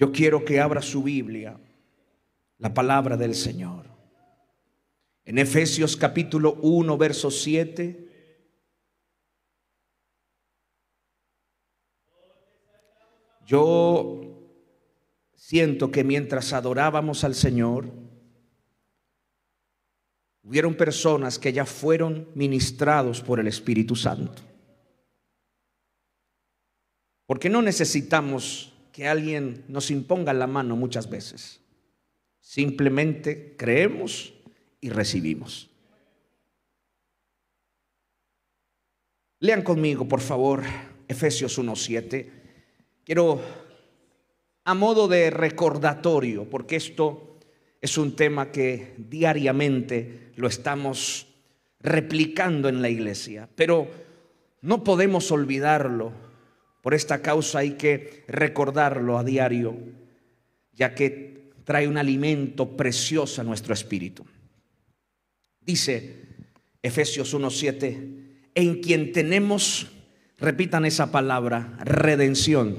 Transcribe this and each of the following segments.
Yo quiero que abra su Biblia, la palabra del Señor. En Efesios capítulo 1, verso 7. Yo siento que mientras adorábamos al Señor, hubieron personas que ya fueron ministrados por el Espíritu Santo. Porque no necesitamos que alguien nos imponga la mano muchas veces. Simplemente creemos y recibimos. Lean conmigo, por favor, Efesios 1.7. Quiero, a modo de recordatorio, porque esto es un tema que diariamente lo estamos replicando en la iglesia, pero no podemos olvidarlo. Por esta causa hay que recordarlo a diario, ya que trae un alimento precioso a nuestro espíritu. Dice Efesios 1:7, en quien tenemos, repitan esa palabra, redención.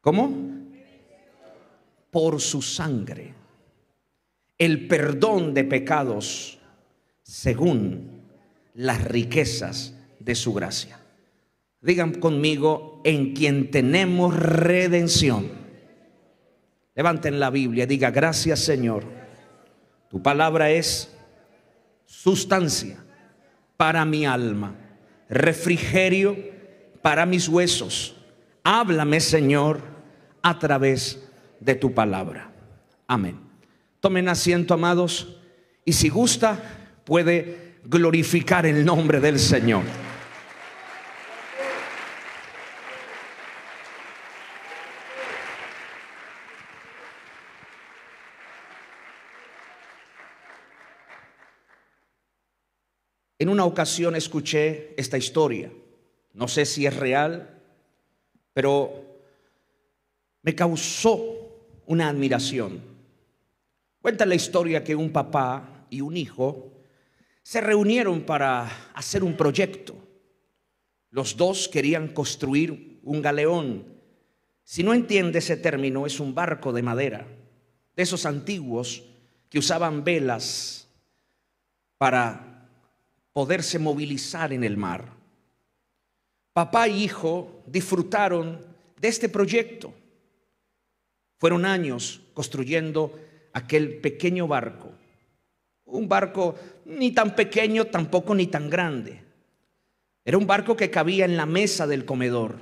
¿Cómo? Por su sangre. El perdón de pecados según las riquezas de su gracia. Digan conmigo, en quien tenemos redención. Levanten la Biblia, diga, gracias Señor. Tu palabra es sustancia para mi alma, refrigerio para mis huesos. Háblame, Señor, a través de tu palabra. Amén. Tomen asiento, amados, y si gusta, puede glorificar el nombre del Señor. En una ocasión escuché esta historia. No sé si es real, pero me causó una admiración. Cuenta la historia que un papá y un hijo se reunieron para hacer un proyecto. Los dos querían construir un galeón. Si no entiende ese término, es un barco de madera, de esos antiguos que usaban velas para poderse movilizar en el mar. Papá y hijo disfrutaron de este proyecto. Fueron años construyendo aquel pequeño barco. Un barco ni tan pequeño, tampoco ni tan grande. Era un barco que cabía en la mesa del comedor.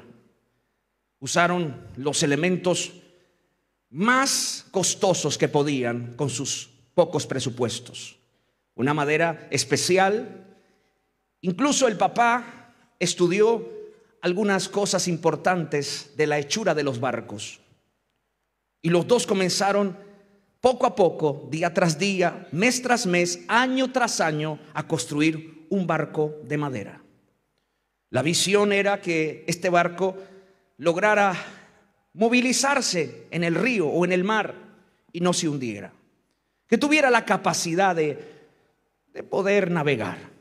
Usaron los elementos más costosos que podían con sus pocos presupuestos. Una madera especial Incluso el papá estudió algunas cosas importantes de la hechura de los barcos. Y los dos comenzaron poco a poco, día tras día, mes tras mes, año tras año, a construir un barco de madera. La visión era que este barco lograra movilizarse en el río o en el mar y no se hundiera. Que tuviera la capacidad de, de poder navegar.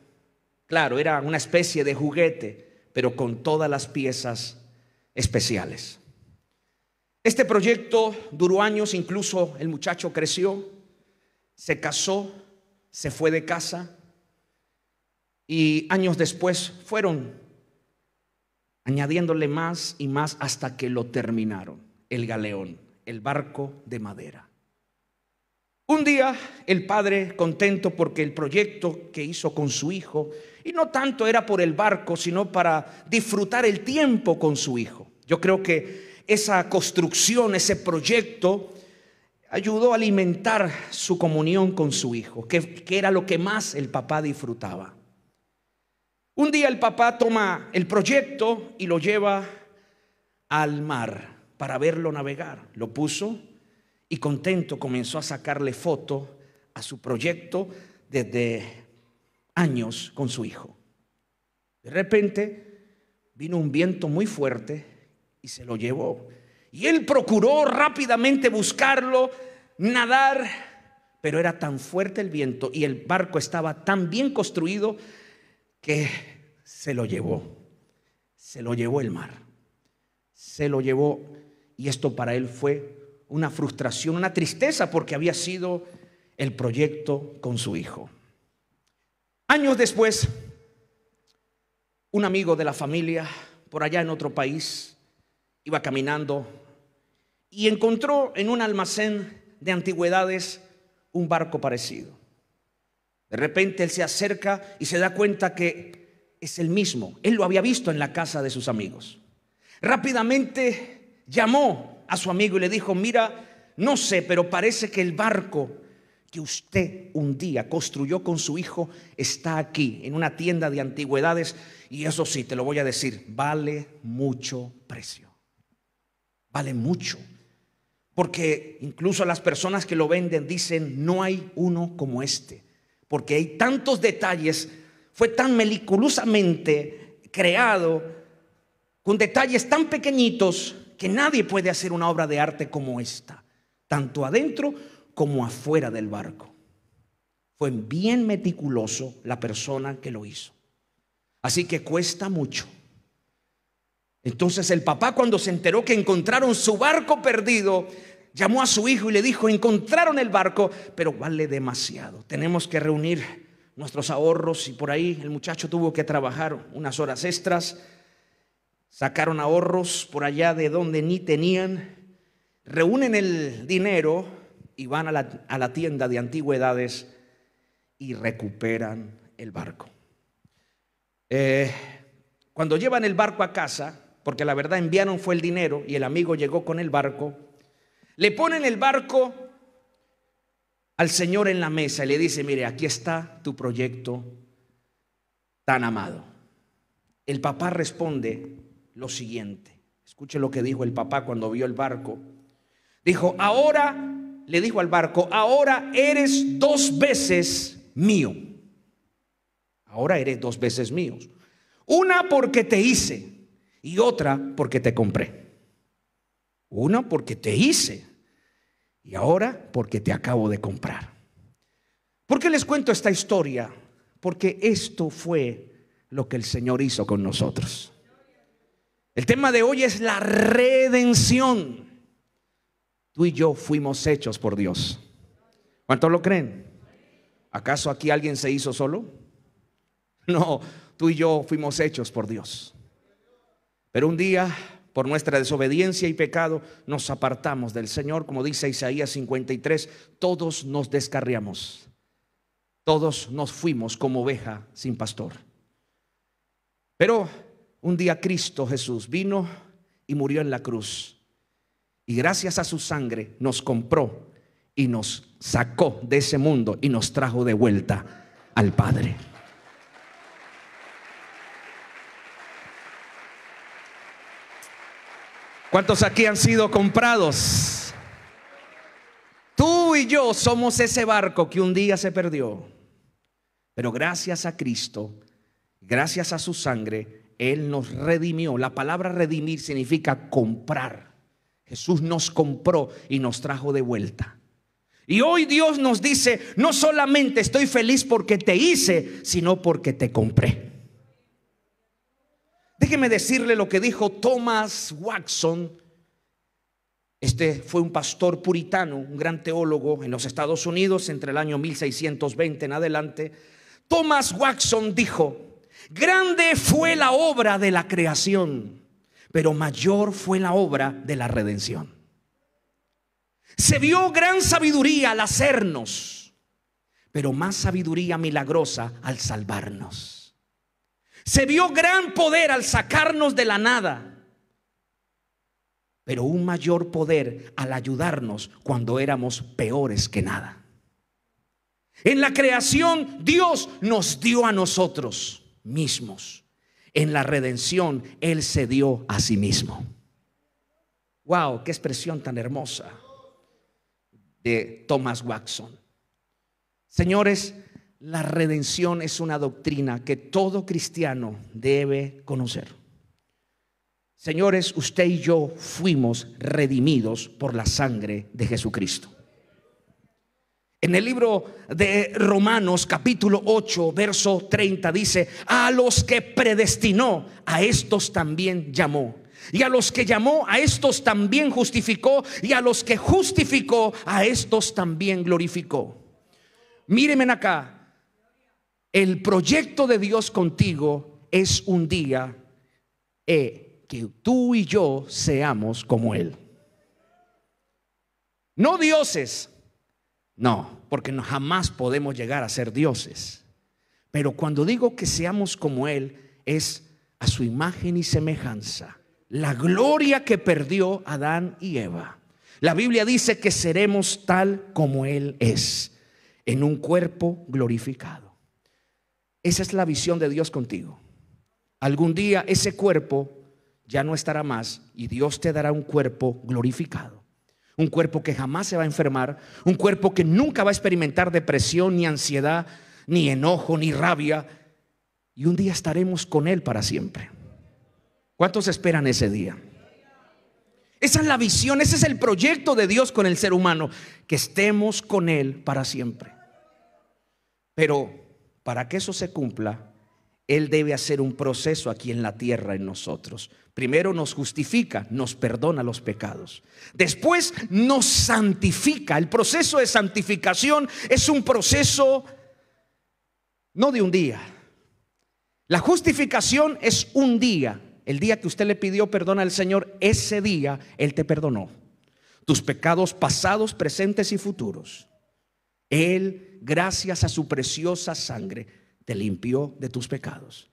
Claro, era una especie de juguete, pero con todas las piezas especiales. Este proyecto duró años, incluso el muchacho creció, se casó, se fue de casa y años después fueron añadiéndole más y más hasta que lo terminaron, el galeón, el barco de madera. Un día el padre, contento porque el proyecto que hizo con su hijo, y no tanto era por el barco, sino para disfrutar el tiempo con su hijo. Yo creo que esa construcción, ese proyecto, ayudó a alimentar su comunión con su hijo, que, era lo que más el papá disfrutaba. Un día el papá toma el proyecto y lo lleva al mar para verlo navegar. Lo puso y contento comenzó a sacarle foto a su proyecto desde años con su hijo. De repente vino un viento muy fuerte y se lo llevó. Y él procuró rápidamente buscarlo, nadar, pero era tan fuerte el viento y el barco estaba tan bien construido que se lo llevó. Se lo llevó el mar. Se lo llevó Y esto para él fue una frustración, una tristeza porque había sido el proyecto con su hijo. Años después, un amigo de la familia, por allá en otro país, iba caminando y encontró en un almacén de antigüedades un barco parecido. De repente él se acerca y se da cuenta que es el mismo. Él lo había visto en la casa de sus amigos. Rápidamente llamó a su amigo y le dijo, mira, no sé, pero parece que el barco que usted un día construyó con su hijo está aquí, en una tienda de antigüedades, y eso sí, te lo voy a decir, vale mucho precio. Vale mucho. Porque incluso las personas que lo venden dicen, no hay uno como este. Porque hay tantos detalles, fue tan meliculosamente creado, con detalles tan pequeñitos, que nadie puede hacer una obra de arte como esta, tanto adentro como afuera del barco. Fue bien meticuloso la persona que lo hizo. Así que cuesta mucho. Entonces el papá cuando se enteró que encontraron su barco perdido, llamó a su hijo y le dijo, encontraron el barco, pero vale demasiado. Tenemos que reunir nuestros ahorros y por ahí el muchacho tuvo que trabajar unas horas extras. Sacaron ahorros por allá de donde ni tenían. Reúnen el dinero y van a la, tienda de antigüedades y recuperan el barco. Eh, cuando llevan el barco a casa, porque la verdad enviaron fue el dinero y el amigo llegó con el barco, le ponen el barco al Señor en la mesa y le dice, mire, aquí está tu proyecto tan amado. El papá responde lo siguiente. Escuche lo que dijo el papá cuando vio el barco. Dijo, ahora le dijo al barco, ahora eres dos veces mío. Ahora eres dos veces mío. Una porque te hice y otra porque te compré. Una porque te hice y ahora porque te acabo de comprar. ¿Por qué les cuento esta historia? Porque esto fue lo que el Señor hizo con nosotros. El tema de hoy es la redención. Tú y yo fuimos hechos por Dios. ¿Cuántos lo creen? ¿Acaso aquí alguien se hizo solo? No, tú y yo fuimos hechos por Dios. Pero un día, por nuestra desobediencia y pecado, nos apartamos del Señor, como dice Isaías 53, todos nos descarriamos. Todos nos fuimos como oveja sin pastor. Pero un día Cristo Jesús vino y murió en la cruz y gracias a su sangre nos compró y nos sacó de ese mundo y nos trajo de vuelta al Padre. ¿Cuántos aquí han sido comprados? Tú y yo somos ese barco que un día se perdió. Pero gracias a Cristo, gracias a su sangre, Él nos redimió. La palabra redimir significa comprar. Jesús nos compró y nos trajo de vuelta. Y hoy Dios nos dice, no solamente estoy feliz porque te hice, sino porque te compré. Déjeme decirle lo que dijo Thomas Watson. Este fue un pastor puritano, un gran teólogo en los Estados Unidos entre el año 1620 en adelante. Thomas Watson dijo, grande fue la obra de la creación pero mayor fue la obra de la redención. Se vio gran sabiduría al hacernos, pero más sabiduría milagrosa al salvarnos. Se vio gran poder al sacarnos de la nada, pero un mayor poder al ayudarnos cuando éramos peores que nada. En la creación Dios nos dio a nosotros mismos en la redención, Él se dio a sí mismo. Wow, qué expresión tan hermosa de Thomas Watson. Señores, la redención es una doctrina que todo cristiano debe conocer. Señores, usted y yo fuimos redimidos por la sangre de Jesucristo. En el libro de Romanos capítulo 8, verso 30 dice, a los que predestinó, a estos también llamó. Y a los que llamó, a estos también justificó. Y a los que justificó, a estos también glorificó. Mírenme acá. El proyecto de Dios contigo es un día eh, que tú y yo seamos como Él. No dioses. No, porque jamás podemos llegar a ser dioses. Pero cuando digo que seamos como Él, es a su imagen y semejanza. La gloria que perdió Adán y Eva. La Biblia dice que seremos tal como Él es, en un cuerpo glorificado. Esa es la visión de Dios contigo. Algún día ese cuerpo ya no estará más y Dios te dará un cuerpo glorificado. Un cuerpo que jamás se va a enfermar, un cuerpo que nunca va a experimentar depresión, ni ansiedad, ni enojo, ni rabia. Y un día estaremos con Él para siempre. ¿Cuántos esperan ese día? Esa es la visión, ese es el proyecto de Dios con el ser humano, que estemos con Él para siempre. Pero para que eso se cumpla, Él debe hacer un proceso aquí en la tierra en nosotros. Primero nos justifica, nos perdona los pecados. Después nos santifica. El proceso de santificación es un proceso no de un día. La justificación es un día. El día que usted le pidió perdón al Señor, ese día Él te perdonó. Tus pecados pasados, presentes y futuros. Él, gracias a su preciosa sangre, te limpió de tus pecados.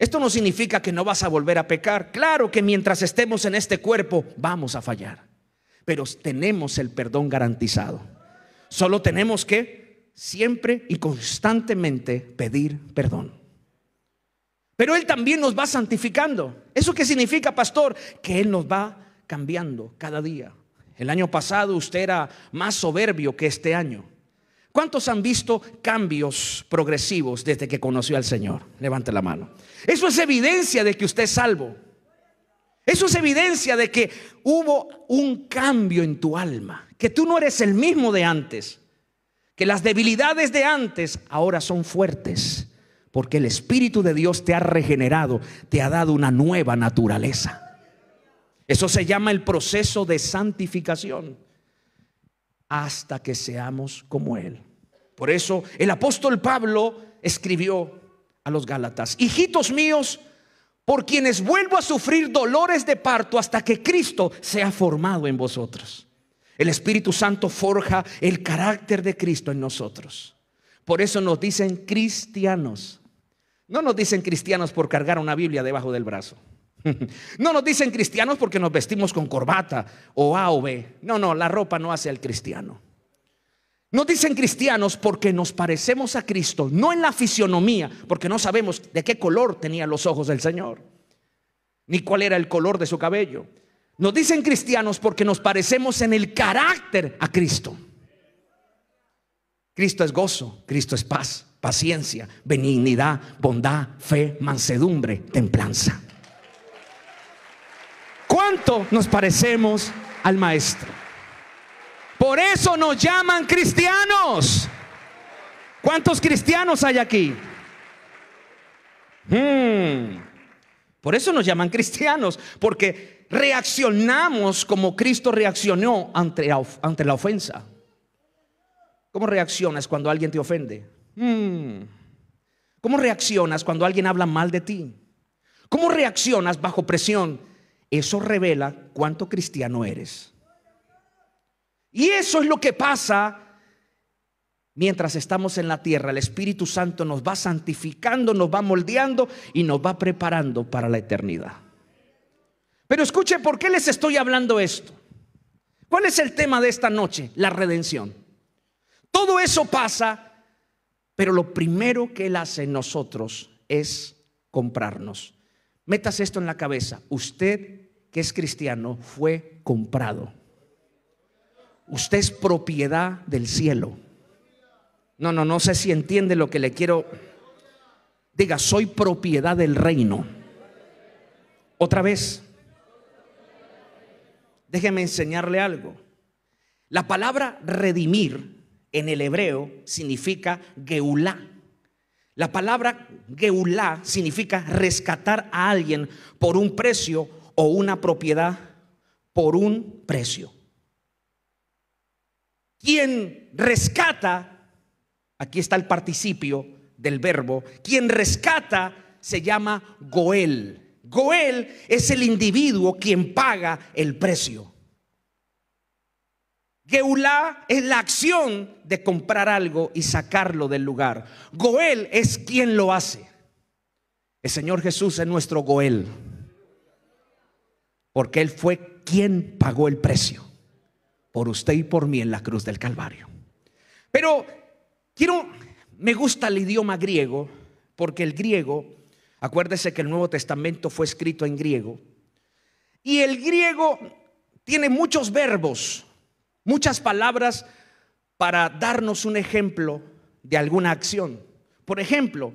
Esto no significa que no vas a volver a pecar. Claro que mientras estemos en este cuerpo vamos a fallar. Pero tenemos el perdón garantizado. Solo tenemos que siempre y constantemente pedir perdón. Pero Él también nos va santificando. ¿Eso qué significa, pastor? Que Él nos va cambiando cada día. El año pasado usted era más soberbio que este año. ¿Cuántos han visto cambios progresivos desde que conoció al Señor? Levante la mano. Eso es evidencia de que usted es salvo. Eso es evidencia de que hubo un cambio en tu alma, que tú no eres el mismo de antes, que las debilidades de antes ahora son fuertes, porque el Espíritu de Dios te ha regenerado, te ha dado una nueva naturaleza. Eso se llama el proceso de santificación hasta que seamos como Él. Por eso el apóstol Pablo escribió a los Gálatas, hijitos míos, por quienes vuelvo a sufrir dolores de parto hasta que Cristo sea formado en vosotros. El Espíritu Santo forja el carácter de Cristo en nosotros. Por eso nos dicen cristianos. No nos dicen cristianos por cargar una Biblia debajo del brazo. No nos dicen cristianos porque nos vestimos con corbata o A o B. No, no, la ropa no hace al cristiano. Nos dicen cristianos porque nos parecemos a Cristo, no en la fisionomía, porque no sabemos de qué color tenían los ojos del Señor, ni cuál era el color de su cabello. Nos dicen cristianos porque nos parecemos en el carácter a Cristo. Cristo es gozo, Cristo es paz, paciencia, benignidad, bondad, fe, mansedumbre, templanza. ¿Cuánto nos parecemos al Maestro? Por eso nos llaman cristianos. ¿Cuántos cristianos hay aquí? Hmm. Por eso nos llaman cristianos, porque reaccionamos como Cristo reaccionó ante, la ofensa. ¿Cómo reaccionas cuando alguien te ofende? Hmm. ¿Cómo reaccionas cuando alguien habla mal de ti? ¿Cómo reaccionas bajo presión? Eso revela cuánto cristiano eres. Y eso es lo que pasa mientras estamos en la tierra. El Espíritu Santo nos va santificando, nos va moldeando y nos va preparando para la eternidad. Pero escuche, ¿por qué les estoy hablando esto? ¿Cuál es el tema de esta noche? La redención. Todo eso pasa, pero lo primero que Él hace en nosotros es comprarnos. Metas esto en la cabeza. Usted que es cristiano fue comprado. Usted es propiedad del cielo. No, no, no sé si entiende lo que le quiero. Diga, soy propiedad del reino. Otra vez. Déjeme enseñarle algo. La palabra redimir en el hebreo significa geulá. La palabra geulá significa rescatar a alguien por un precio o una propiedad por un precio. Quien rescata, aquí está el participio del verbo, quien rescata se llama Goel. Goel es el individuo quien paga el precio. Geulá es la acción de comprar algo y sacarlo del lugar. Goel es quien lo hace. El Señor Jesús es nuestro Goel. Porque Él fue quien pagó el precio por usted y por mí en la cruz del Calvario. Pero quiero, me gusta el idioma griego, porque el griego, acuérdese que el Nuevo Testamento fue escrito en griego, y el griego tiene muchos verbos, muchas palabras para darnos un ejemplo de alguna acción. Por ejemplo,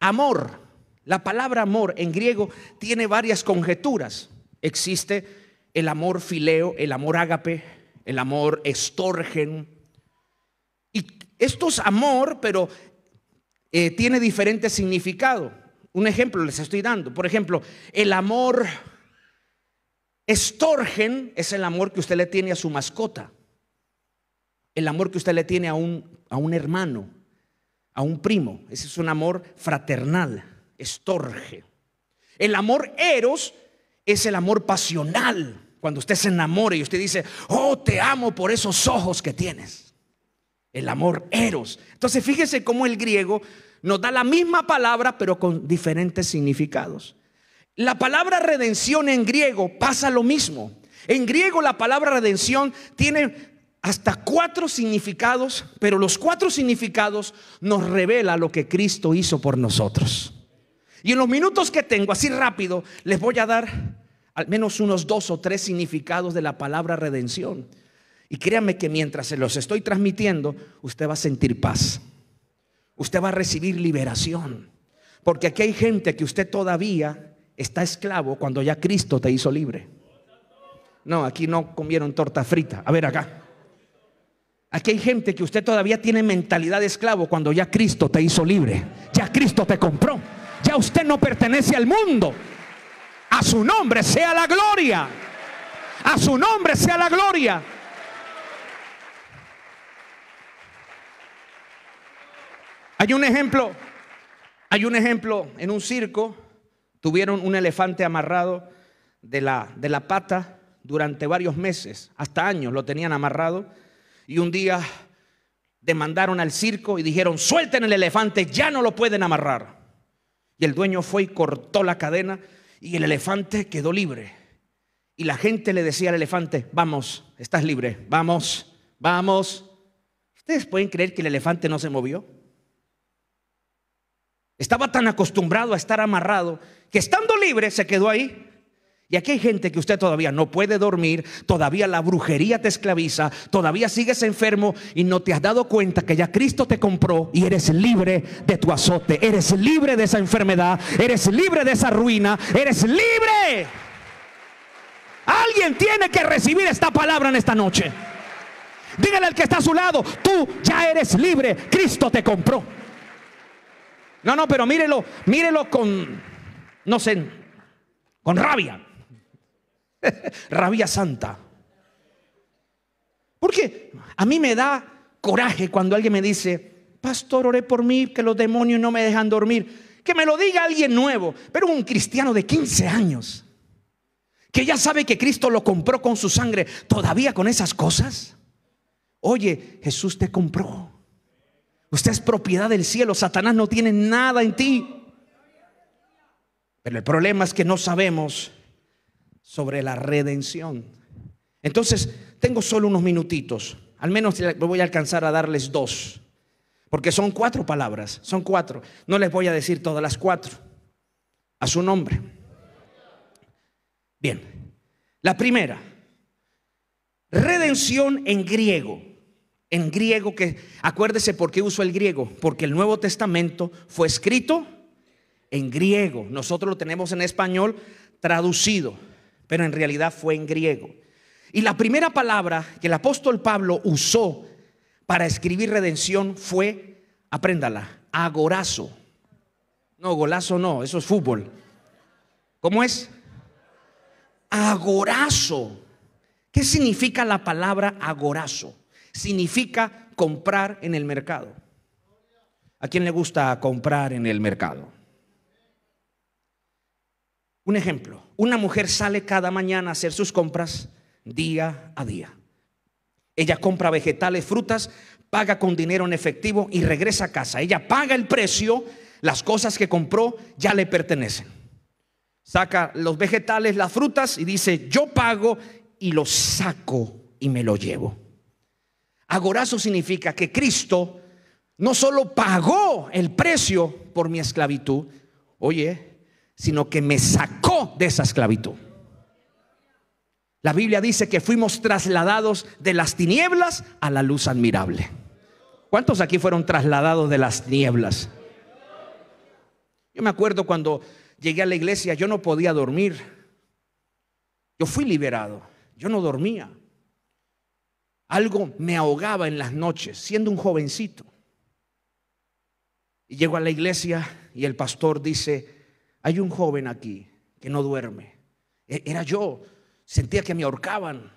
amor. La palabra amor en griego tiene varias conjeturas. Existe el amor fileo, el amor ágape, el amor estorgen. Y esto es amor, pero eh, tiene diferente significado. Un ejemplo les estoy dando. Por ejemplo, el amor estorgen es el amor que usted le tiene a su mascota. El amor que usted le tiene a un, a un hermano, a un primo. Ese es un amor fraternal, estorge. El amor eros es el amor pasional. Cuando usted se enamora y usted dice, oh, te amo por esos ojos que tienes. El amor eros. Entonces fíjese cómo el griego nos da la misma palabra pero con diferentes significados. La palabra redención en griego pasa lo mismo. En griego la palabra redención tiene hasta cuatro significados, pero los cuatro significados nos revela lo que Cristo hizo por nosotros. Y en los minutos que tengo, así rápido, les voy a dar al menos unos dos o tres significados de la palabra redención. Y créanme que mientras se los estoy transmitiendo, usted va a sentir paz. Usted va a recibir liberación. Porque aquí hay gente que usted todavía está esclavo cuando ya Cristo te hizo libre. No, aquí no comieron torta frita. A ver acá. Aquí hay gente que usted todavía tiene mentalidad de esclavo cuando ya Cristo te hizo libre. Ya Cristo te compró. Ya usted no pertenece al mundo. A su nombre sea la gloria. A su nombre sea la gloria. Hay un ejemplo, hay un ejemplo en un circo, tuvieron un elefante amarrado de la, de la pata durante varios meses, hasta años lo tenían amarrado, y un día demandaron al circo y dijeron, suelten el elefante, ya no lo pueden amarrar. Y el dueño fue y cortó la cadena y el elefante quedó libre. Y la gente le decía al elefante, vamos, estás libre, vamos, vamos. ¿Ustedes pueden creer que el elefante no se movió? Estaba tan acostumbrado a estar amarrado que estando libre se quedó ahí. Y aquí hay gente que usted todavía no puede dormir, todavía la brujería te esclaviza, todavía sigues enfermo y no te has dado cuenta que ya Cristo te compró y eres libre de tu azote, eres libre de esa enfermedad, eres libre de esa ruina, eres libre. Alguien tiene que recibir esta palabra en esta noche. Dígale al que está a su lado, tú ya eres libre, Cristo te compró. No, no, pero mírelo, mírelo con, no sé, con rabia. rabia santa. Porque a mí me da coraje cuando alguien me dice, pastor, oré por mí, que los demonios no me dejan dormir. Que me lo diga alguien nuevo, pero un cristiano de 15 años, que ya sabe que Cristo lo compró con su sangre, todavía con esas cosas. Oye, Jesús te compró. Usted es propiedad del cielo, Satanás no tiene nada en ti. Pero el problema es que no sabemos sobre la redención. Entonces, tengo solo unos minutitos, al menos voy a alcanzar a darles dos, porque son cuatro palabras, son cuatro. No les voy a decir todas las cuatro, a su nombre. Bien, la primera, redención en griego. En griego que, acuérdese por qué uso el griego, porque el Nuevo Testamento fue escrito en griego. Nosotros lo tenemos en español traducido pero en realidad fue en griego. Y la primera palabra que el apóstol Pablo usó para escribir redención fue, apréndala, agorazo. No, golazo no, eso es fútbol. ¿Cómo es? agorazo. ¿Qué significa la palabra agorazo? Significa comprar en el mercado. ¿A quién le gusta comprar en el mercado? Un ejemplo, una mujer sale cada mañana a hacer sus compras día a día. Ella compra vegetales, frutas, paga con dinero en efectivo y regresa a casa. Ella paga el precio, las cosas que compró ya le pertenecen. Saca los vegetales, las frutas y dice, yo pago y lo saco y me lo llevo. Agorazo significa que Cristo no solo pagó el precio por mi esclavitud, oye, sino que me sacó de esa esclavitud. La Biblia dice que fuimos trasladados de las tinieblas a la luz admirable. ¿Cuántos aquí fueron trasladados de las tinieblas? Yo me acuerdo cuando llegué a la iglesia, yo no podía dormir. Yo fui liberado, yo no dormía. Algo me ahogaba en las noches, siendo un jovencito. Y llego a la iglesia y el pastor dice, hay un joven aquí que no duerme. E, era yo, sentía que me ahorcaban.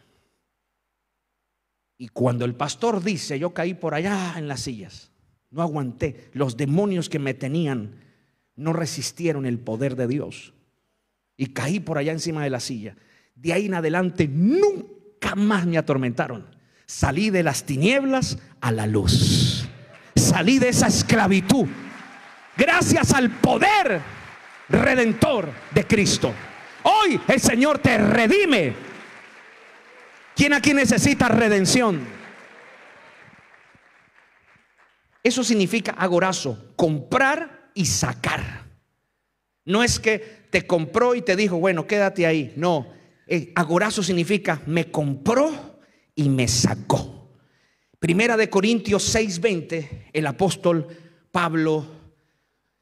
Y cuando el pastor dice, yo caí por allá en las sillas, no aguanté. Los demonios que me tenían no resistieron el poder de Dios. Y caí por allá encima de la silla. De ahí en adelante nunca más me atormentaron. Salí de las tinieblas a la luz. Salí de esa esclavitud. Gracias al poder redentor de Cristo. Hoy el Señor te redime. ¿Quién aquí necesita redención? Eso significa agorazo, comprar y sacar. No es que te compró y te dijo, bueno, quédate ahí. No, eh, agorazo significa me compró y me sacó. Primera de Corintios 6:20, el apóstol Pablo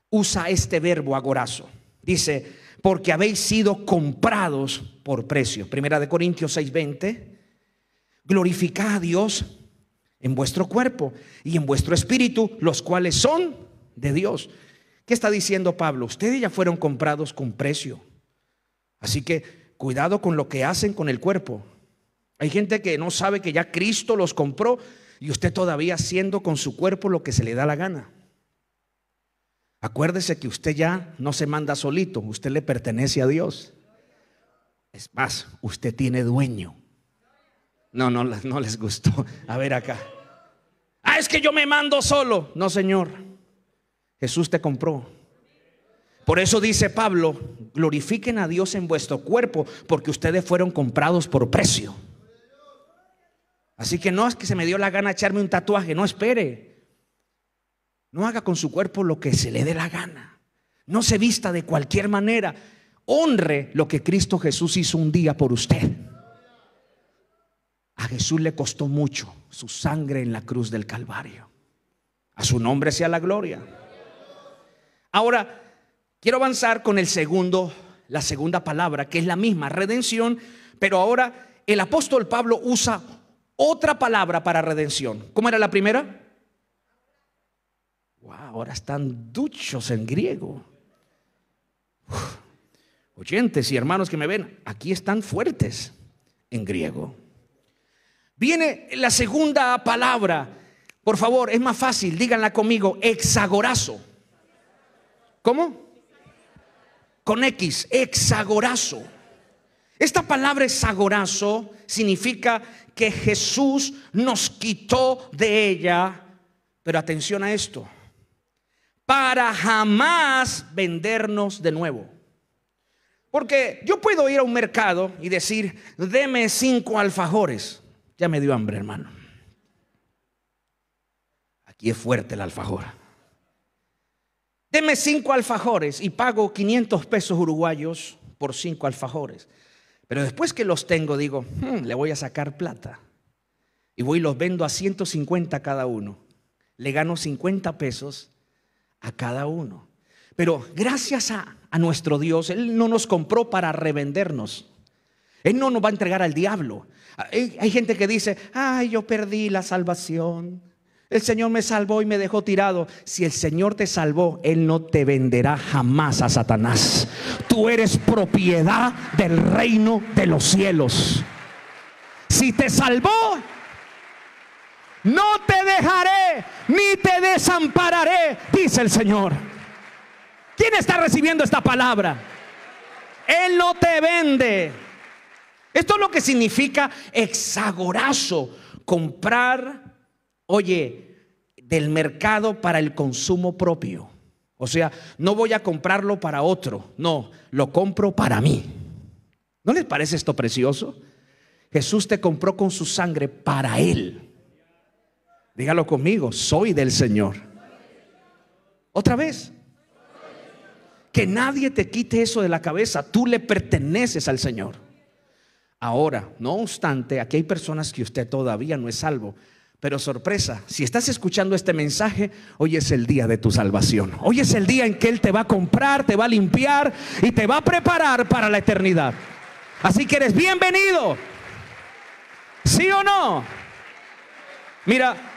usa este verbo agorazo. Dice, porque habéis sido comprados por precio. Primera de Corintios 6:20. Glorificad a Dios en vuestro cuerpo y en vuestro espíritu, los cuales son de Dios. ¿Qué está diciendo Pablo? Ustedes ya fueron comprados con precio. Así que cuidado con lo que hacen con el cuerpo. Hay gente que no sabe que ya Cristo los compró y usted todavía haciendo con su cuerpo lo que se le da la gana. Acuérdese que usted ya no se manda solito, usted le pertenece a Dios. Es más, usted tiene dueño. No, no, no les gustó. A ver acá. Ah, es que yo me mando solo. No, Señor. Jesús te compró. Por eso dice Pablo, glorifiquen a Dios en vuestro cuerpo, porque ustedes fueron comprados por precio. Así que no es que se me dio la gana echarme un tatuaje, no espere. No haga con su cuerpo lo que se le dé la gana. No se vista de cualquier manera. Honre lo que Cristo Jesús hizo un día por usted. A Jesús le costó mucho su sangre en la cruz del Calvario. A su nombre sea la gloria. Ahora, quiero avanzar con el segundo, la segunda palabra, que es la misma, redención, pero ahora el apóstol Pablo usa otra palabra para redención. ¿Cómo era la primera? Ahora están duchos en griego. oyentes y hermanos que me ven, aquí están fuertes en griego. Viene la segunda palabra. Por favor, es más fácil, díganla conmigo, hexagorazo. ¿Cómo? Con X, hexagorazo. Esta palabra hexagorazo significa que Jesús nos quitó de ella, pero atención a esto, para jamás vendernos de nuevo. Porque yo puedo ir a un mercado y decir, deme cinco alfajores. Ya me dio hambre, hermano. Aquí es fuerte el alfajor. Deme cinco alfajores y pago 500 pesos uruguayos por cinco alfajores. Pero después que los tengo, digo, hmm, le voy a sacar plata. Y voy y los vendo a 150 cada uno. Le gano 50 pesos a cada uno. Pero gracias a, nuestro Dios, Él no nos compró para revendernos. Él no nos va a entregar al diablo. Hay, hay, gente que dice, ay, yo perdí la salvación. El Señor me salvó y me dejó tirado. Si el Señor te salvó, Él no te venderá jamás a Satanás. Tú eres propiedad del reino de los cielos. Si te salvó, no te dejaré ni te desampararé, dice el Señor. ¿Quién está recibiendo esta palabra? Él no te vende. Esto es lo que significa exagorazo, comprar, oye, del mercado para el consumo propio. O sea, no voy a comprarlo para otro, no, lo compro para mí. ¿No les parece esto precioso? Jesús te compró con su sangre para Él. Dígalo conmigo, soy del Señor. Otra vez. Que nadie te quite eso de la cabeza. Tú le perteneces al Señor. Ahora, no obstante, aquí hay personas que usted todavía no es salvo. Pero sorpresa, si estás escuchando este mensaje, hoy es el día de tu salvación. Hoy es el día en que Él te va a comprar, te va a limpiar y te va a preparar para la eternidad. Así que eres bienvenido. ¿Sí o no? Mira,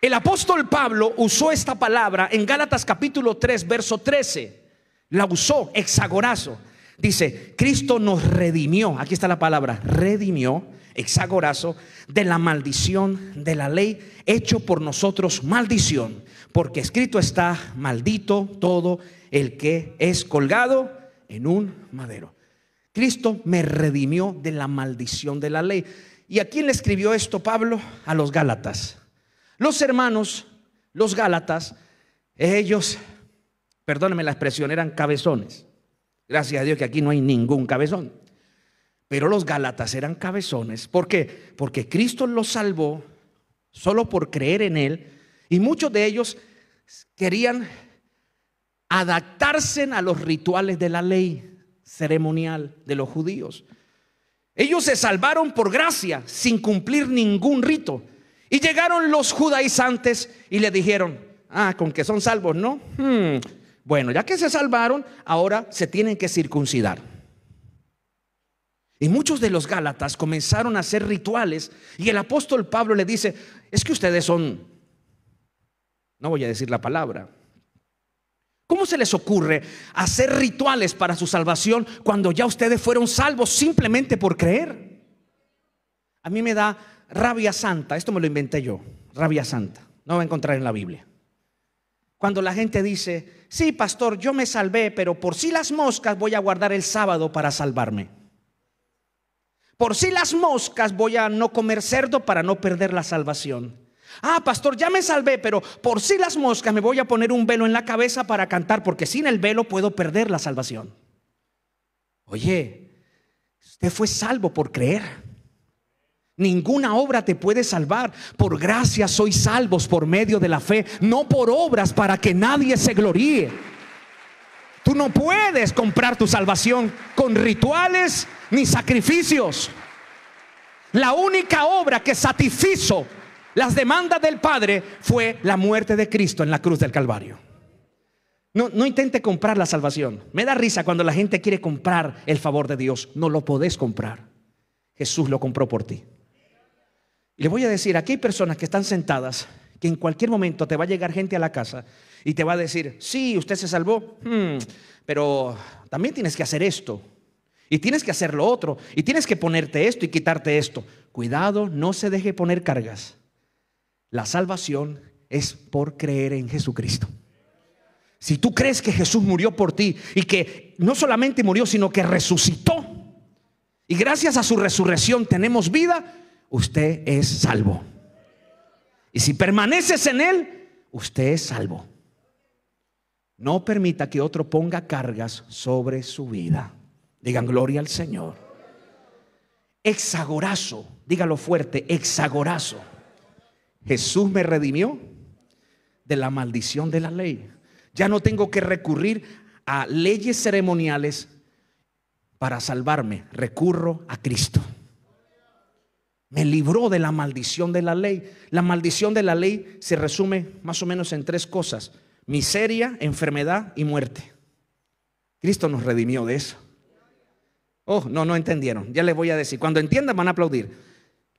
el apóstol Pablo usó esta palabra en Gálatas capítulo 3, verso 13. La usó, hexagorazo. Dice, Cristo nos redimió, aquí está la palabra, redimió, hexagorazo, de la maldición de la ley, hecho por nosotros maldición, porque escrito está, maldito todo el que es colgado en un madero. Cristo me redimió de la maldición de la ley. ¿Y a quién le escribió esto Pablo? A los Gálatas. Los hermanos, los Gálatas, ellos, perdónenme la expresión, eran cabezones. Gracias a Dios que aquí no hay ningún cabezón. Pero los Gálatas eran cabezones. ¿Por qué? Porque Cristo los salvó solo por creer en Él. Y muchos de ellos querían adaptarse a los rituales de la ley ceremonial de los judíos. Ellos se salvaron por gracia, sin cumplir ningún rito. Y llegaron los judaizantes y le dijeron, ah, con que son salvos, ¿no? Hmm, bueno, ya que se salvaron, ahora se tienen que circuncidar. Y muchos de los Gálatas comenzaron a hacer rituales y el apóstol Pablo le dice, es que ustedes son, no voy a decir la palabra, ¿Cómo se les ocurre hacer rituales para su salvación cuando ya ustedes fueron salvos simplemente por creer? A mí me da rabia santa, esto me lo inventé yo, rabia santa, no va a encontrar en la Biblia. Cuando la gente dice, sí, pastor, yo me salvé, pero por si las moscas voy a guardar el sábado para salvarme. Por si las moscas voy a no comer cerdo para no perder la salvación. Ah, pastor, ya me salvé, pero por si las moscas me voy a poner un velo en la cabeza para cantar, porque sin el velo puedo perder la salvación. Oye, usted fue salvo por creer. Ninguna obra te puede salvar. Por gracia sois salvos por medio de la fe, no por obras para que nadie se gloríe. Tú no puedes comprar tu salvación con rituales ni sacrificios. La única obra que satisfizo las demandas del Padre fue la muerte de Cristo en la cruz del Calvario. No, no intente comprar la salvación. Me da risa cuando la gente quiere comprar el favor de Dios. No lo podés comprar. Jesús lo compró por ti. Le voy a decir, aquí hay personas que están sentadas, que en cualquier momento te va a llegar gente a la casa y te va a decir, sí, usted se salvó, hmm, pero también tienes que hacer esto, y tienes que hacer lo otro, y tienes que ponerte esto y quitarte esto. Cuidado, no se deje poner cargas. La salvación es por creer en Jesucristo. Si tú crees que Jesús murió por ti y que no solamente murió, sino que resucitó, y gracias a su resurrección tenemos vida, usted es salvo. Y si permaneces en Él, usted es salvo. No permita que otro ponga cargas sobre su vida. Digan gloria al Señor. Exagorazo, dígalo fuerte, exagorazo. Jesús me redimió de la maldición de la ley. Ya no tengo que recurrir a leyes ceremoniales para salvarme. Recurro a Cristo me libró de la maldición de la ley. La maldición de la ley se resume más o menos en tres cosas. Miseria, enfermedad y muerte. Cristo nos redimió de eso. Oh, no, no entendieron. Ya les voy a decir. Cuando entiendan van a aplaudir.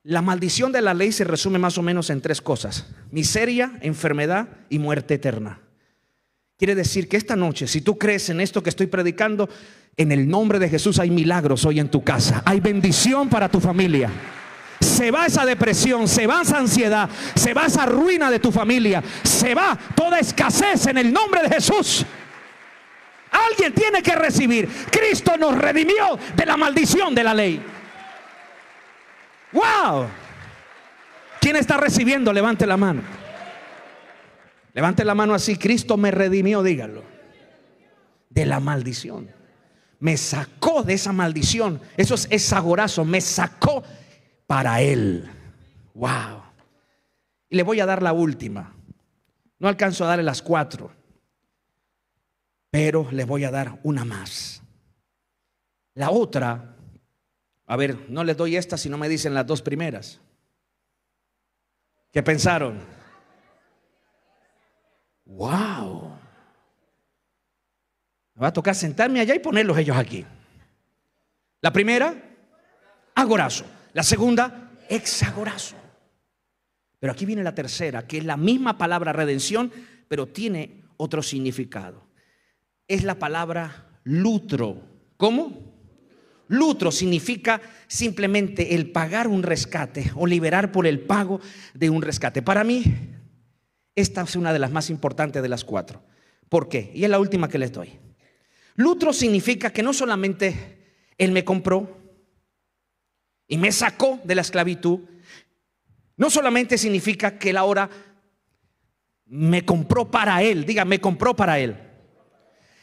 La maldición de la ley se resume más o menos en tres cosas. Miseria, enfermedad y muerte eterna. Quiere decir que esta noche, si tú crees en esto que estoy predicando, en el nombre de Jesús hay milagros hoy en tu casa. Hay bendición para tu familia. Se va esa depresión, se va esa ansiedad, se va esa ruina de tu familia, se va toda escasez en el nombre de Jesús. Alguien tiene que recibir. Cristo nos redimió de la maldición de la ley. ¡Wow! ¿Quién está recibiendo? Levante la mano. Levante la mano así. Cristo me redimió, dígalo. De la maldición. Me sacó de esa maldición. Eso es, es sagorazo. Me sacó para Él. ¡Wow! Y le voy a dar la última. No alcanzo a darle las cuatro. Pero les voy a dar una más. La otra, a ver, no les doy esta si no me dicen las dos primeras. ¿Qué pensaron? ¡Wow! Me va a tocar sentarme allá y ponerlos ellos aquí. La primera, agorazo. La segunda, exagorazo. Pero aquí viene la tercera, que es la misma palabra redención, pero tiene otro significado. Es la palabra lutro. ¿Cómo? Lutro significa simplemente el pagar un rescate o liberar por el pago de un rescate. Para mí, esta es una de las más importantes de las cuatro. ¿Por qué? Y es la última que les doy. Lutro significa que no solamente Él me compró y me sacó de la esclavitud, no solamente significa que Él ahora me compró para Él, diga, me compró para Él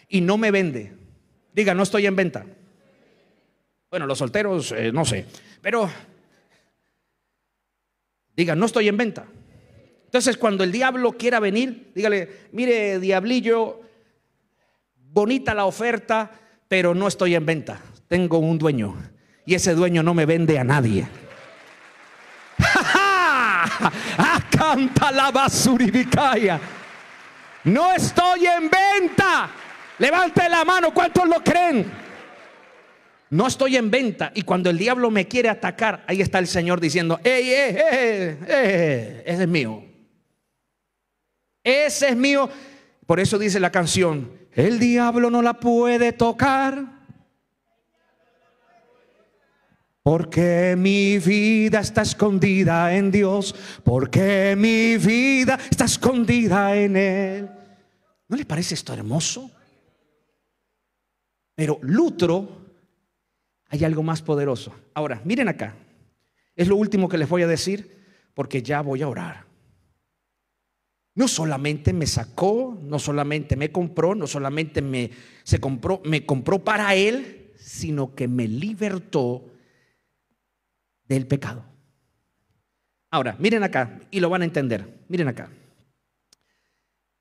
y no me vende. Diga, no estoy en venta. Bueno, los solteros, eh, no sé. Pero, diga, no estoy en venta. Entonces, cuando el diablo quiera venir, dígale, mire, diablillo, bonita la oferta, pero no estoy en venta. Tengo un dueño y ese dueño no me vende a nadie. Acanta la basuribicaya. No estoy en venta. Levante la mano, ¿cuántos lo creen? No estoy en venta. Y cuando el diablo me quiere atacar, ahí está el Señor diciendo, ¡Ey, ey, ey, ey! Ese es mío. Ese es mío. Por eso dice la canción, el diablo no la puede tocar. Porque mi vida está escondida en Dios. Porque mi vida está escondida en Él. ¿No le parece esto hermoso? Pero Lutro hay algo más poderoso. Ahora, miren acá. Es lo último que les voy a decir porque ya voy a orar. No solamente me sacó, no solamente me compró, no solamente me se compró, me compró para él, sino que me libertó del pecado. Ahora, miren acá y lo van a entender. Miren acá.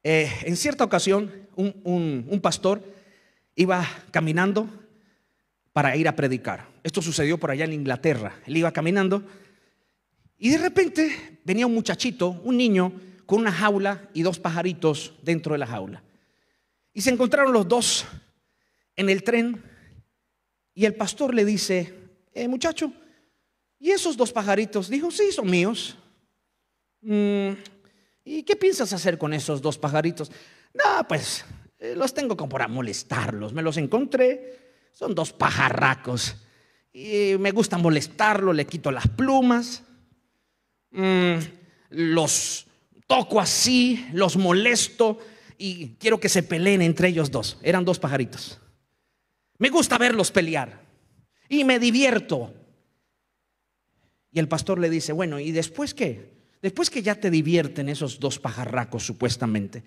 Eh, en cierta ocasión, un, pastor iba caminando para ir a predicar. Esto sucedió por allá en Inglaterra. Él iba caminando y de repente venía un muchachito, un niño, con una jaula y dos pajaritos dentro de la jaula. Y se encontraron los dos en el tren y el pastor le dice, eh, muchacho, ¿y esos dos pajaritos? Dijo, sí, son míos. Mm, ¿Y qué piensas hacer con esos dos pajaritos? No, pues eh, los tengo como para molestarlos. Me los encontré son dos pajarracos. Y me gusta molestarlo, le quito las plumas, mm, los toco así, los molesto y quiero que se peleen entre ellos dos. Eran dos pajaritos. Me gusta verlos pelear y me divierto. Y el pastor le dice, bueno, ¿y después qué? Después que ya te divierten esos dos pajarracos supuestamente,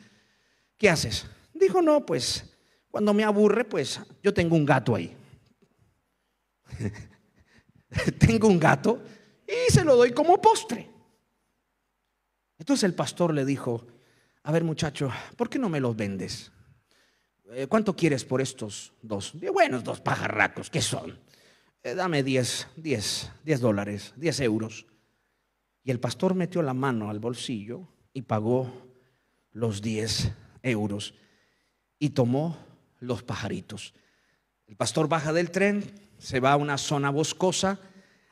¿qué haces? Dijo, no, pues cuando me aburre, pues yo tengo un gato ahí. tengo un gato y se lo doy como postre. Entonces el pastor le dijo, a ver muchacho, ¿por qué no me los vendes? Eh, ¿Cuánto quieres por estos dos? Buenos dos pajarracos, ¿qué son? Eh, dame 10, 10, 10 dólares, 10 euros. Y el pastor metió la mano al bolsillo y pagó los 10 euros y tomó los pajaritos. El pastor baja del tren, se va a una zona boscosa,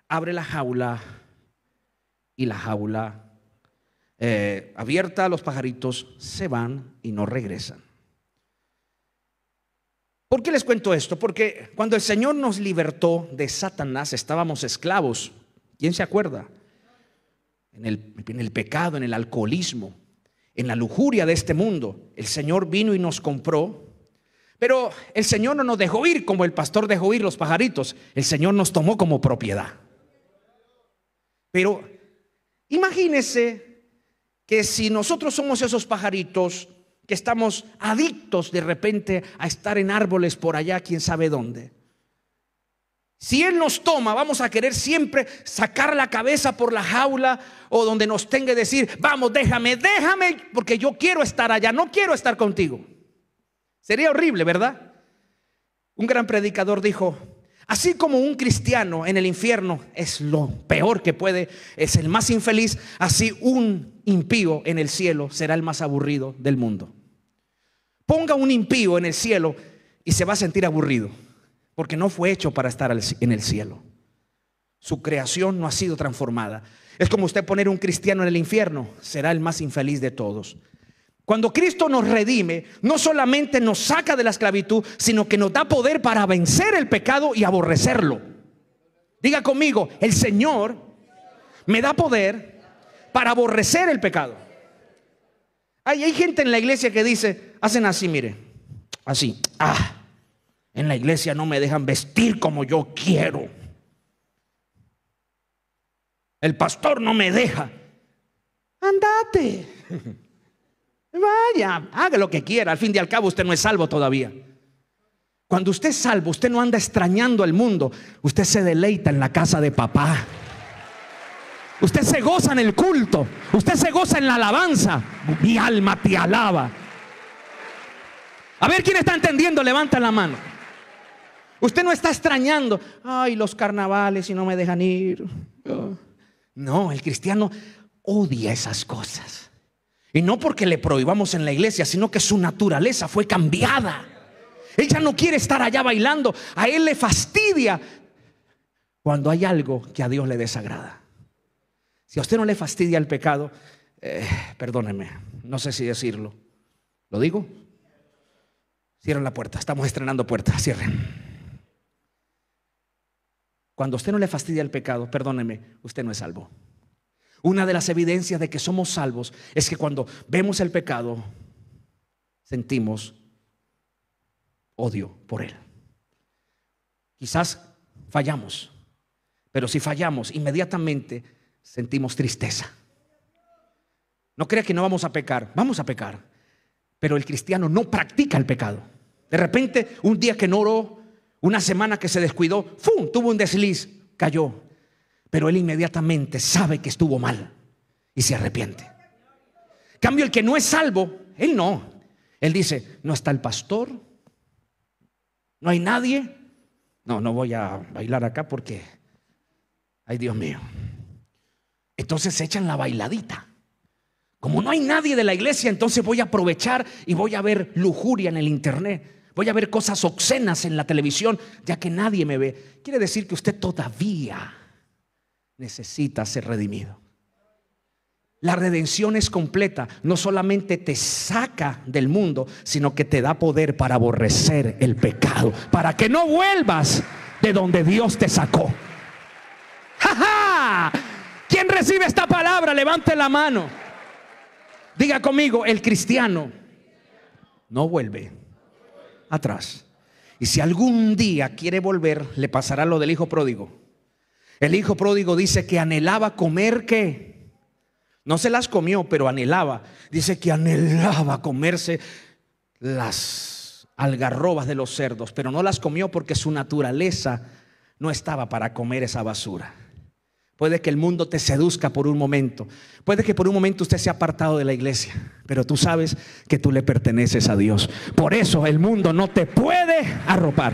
abre la jaula y la jaula eh, abierta, los pajaritos se van y no regresan. ¿Por qué les cuento esto? Porque cuando el Señor nos libertó de Satanás estábamos esclavos. ¿Quién se acuerda? En el, pecado, en el alcoholismo, en la lujuria de este mundo. El Señor vino y nos compró. Pero el Señor no nos dejó ir como el pastor dejó ir los pajaritos. El Señor nos tomó como propiedad. Pero imagínese que si nosotros somos esos pajaritos que estamos adictos de repente a estar en árboles por allá, quién sabe dónde. Si Él nos toma, vamos a querer siempre sacar la cabeza por la jaula o donde nos tenga que decir, vamos, déjame, déjame, porque yo quiero estar allá, no quiero estar contigo. Sería horrible, ¿verdad? Un gran predicador dijo, así como un cristiano en el infierno es lo peor que puede, es el más infeliz, así un impío en el cielo será el más aburrido del mundo. Ponga un impío en el cielo y se va a sentir aburrido, porque no fue hecho para estar en el cielo. Su creación no ha sido transformada. Es como usted poner un cristiano en el infierno, será el más infeliz de todos. Cuando Cristo nos redime, no solamente nos saca de la esclavitud, sino que nos da poder para vencer el pecado y aborrecerlo. Diga conmigo, el Señor me da poder para aborrecer el pecado. Hay, hay gente en la iglesia que dice, hacen así, mire, así, ah, en la iglesia no me dejan vestir como yo quiero. El pastor no me deja. Andate. Vaya, haga lo que quiera. Al fin y al cabo usted no es salvo todavía. Cuando usted es salvo, usted no anda extrañando al mundo. Usted se deleita en la casa de papá. Usted se goza en el culto. Usted se goza en la alabanza. Mi alma te alaba. A ver quién está entendiendo, levanta la mano. Usted no está extrañando, ay, los carnavales y no me dejan ir. No, el cristiano odia esas cosas. Y no porque le prohibamos en la iglesia, sino que su naturaleza fue cambiada. Ella no quiere estar allá bailando. A él le fastidia cuando hay algo que a Dios le desagrada. Si a usted no le fastidia el pecado, eh, perdóneme, no sé si decirlo. ¿Lo digo? Cierren la puerta, estamos estrenando puertas, cierren. Cuando a usted no le fastidia el pecado, perdóneme, usted no es salvo. Una de las evidencias de que somos salvos es que cuando vemos el pecado, sentimos odio por él. Quizás fallamos, pero si fallamos, inmediatamente sentimos tristeza. No crea que no vamos a pecar, vamos a pecar, pero el cristiano no practica el pecado. De repente, un día que no oró, una semana que se descuidó, ¡fum! tuvo un desliz, cayó. Pero él inmediatamente sabe que estuvo mal y se arrepiente. Cambio el que no es salvo, él no. Él dice, no está el pastor, no hay nadie. No, no voy a bailar acá porque, ay Dios mío. Entonces se echan la bailadita. Como no hay nadie de la iglesia, entonces voy a aprovechar y voy a ver lujuria en el internet. Voy a ver cosas obscenas en la televisión, ya que nadie me ve. Quiere decir que usted todavía necesita ser redimido. La redención es completa. No solamente te saca del mundo, sino que te da poder para aborrecer el pecado, para que no vuelvas de donde Dios te sacó. ¡Ja! ¿Quién recibe esta palabra? Levante la mano. Diga conmigo, el cristiano no vuelve atrás. Y si algún día quiere volver, le pasará lo del hijo pródigo. El hijo pródigo dice que anhelaba comer qué. No se las comió, pero anhelaba. Dice que anhelaba comerse las algarrobas de los cerdos, pero no las comió porque su naturaleza no estaba para comer esa basura. Puede que el mundo te seduzca por un momento. Puede que por un momento usted sea apartado de la iglesia. Pero tú sabes que tú le perteneces a Dios. Por eso el mundo no te puede arropar.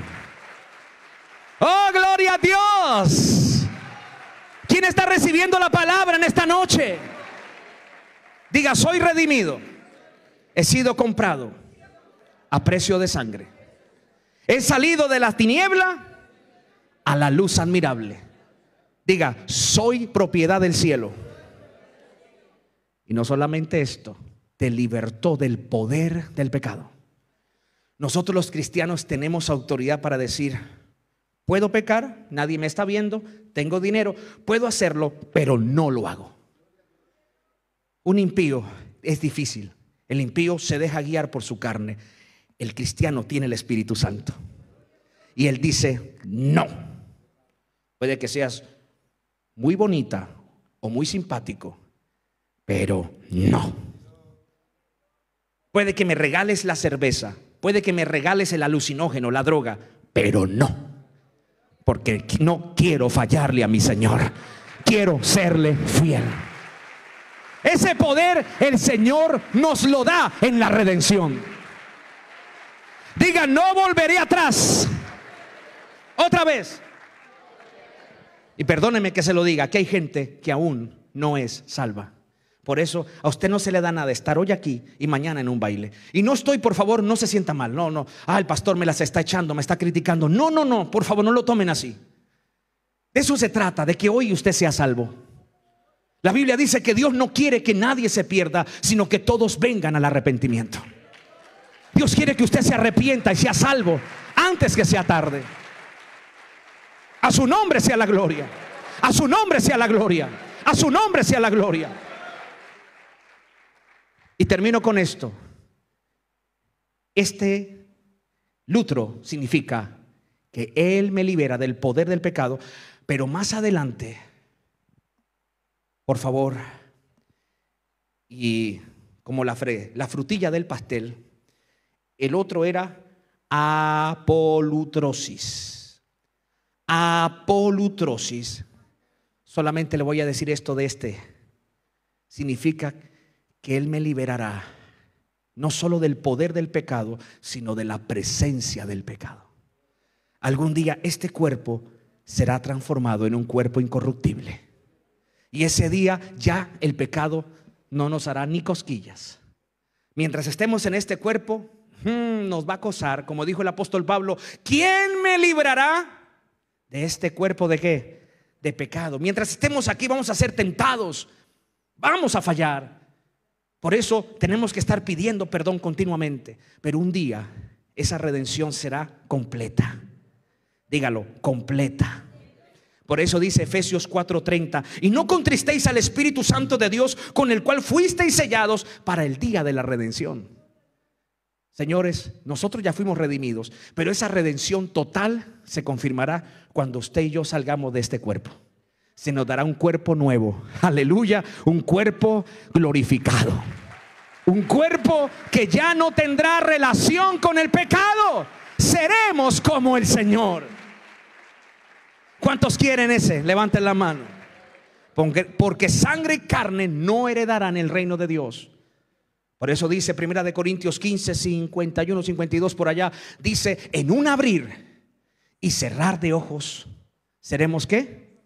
Oh, gloria a Dios. ¿Quién está recibiendo la palabra en esta noche? Diga, soy redimido. He sido comprado a precio de sangre. He salido de la tiniebla a la luz admirable. Diga, soy propiedad del cielo. Y no solamente esto, te libertó del poder del pecado. Nosotros los cristianos tenemos autoridad para decir, puedo pecar, nadie me está viendo, tengo dinero, puedo hacerlo, pero no lo hago. Un impío es difícil. El impío se deja guiar por su carne. El cristiano tiene el Espíritu Santo. Y él dice, no. Puede que seas muy bonita o muy simpático, pero no. Puede que me regales la cerveza, puede que me regales el alucinógeno, la droga, pero no. Porque no quiero fallarle a mi Señor. Quiero serle fiel. Ese poder el Señor nos lo da en la redención. Diga, no volveré atrás. Otra vez. Y perdóneme que se lo diga, que hay gente que aún no es salva. Por eso a usted no se le da nada estar hoy aquí y mañana en un baile. Y no estoy, por favor, no se sienta mal. No, no. Ah, el pastor me las está echando, me está criticando. No, no, no. Por favor, no lo tomen así. Eso se trata, de que hoy usted sea salvo. La Biblia dice que Dios no quiere que nadie se pierda, sino que todos vengan al arrepentimiento. Dios quiere que usted se arrepienta y sea salvo antes que sea tarde. A su nombre sea la gloria. A su nombre sea la gloria. A su nombre sea la gloria. Y termino con esto. Este lutro significa que Él me libera del poder del pecado, pero más adelante, por favor, y como la, la frutilla del pastel, el otro era apolutrosis. Apolutrosis. Solamente le voy a decir esto de este. Significa que Él me liberará no solo del poder del pecado, sino de la presencia del pecado. Algún día este cuerpo será transformado en un cuerpo incorruptible. Y ese día ya el pecado no nos hará ni cosquillas. Mientras estemos en este cuerpo, hmm, nos va a acosar, como dijo el apóstol Pablo, ¿quién me librará de este cuerpo de qué? De pecado. Mientras estemos aquí vamos a ser tentados, vamos a fallar. Por eso tenemos que estar pidiendo perdón continuamente. Pero un día esa redención será completa. Dígalo, completa. Por eso dice Efesios 4:30, y no contristéis al Espíritu Santo de Dios con el cual fuisteis sellados para el día de la redención. Señores, nosotros ya fuimos redimidos, pero esa redención total se confirmará cuando usted y yo salgamos de este cuerpo se nos dará un cuerpo nuevo. Aleluya, un cuerpo glorificado. Un cuerpo que ya no tendrá relación con el pecado. Seremos como el Señor. ¿Cuántos quieren ese? Levanten la mano. Porque, sangre y carne no heredarán el reino de Dios. Por eso dice Primera de Corintios 15, 51, 52 por allá, dice, en un abrir y cerrar de ojos, seremos qué?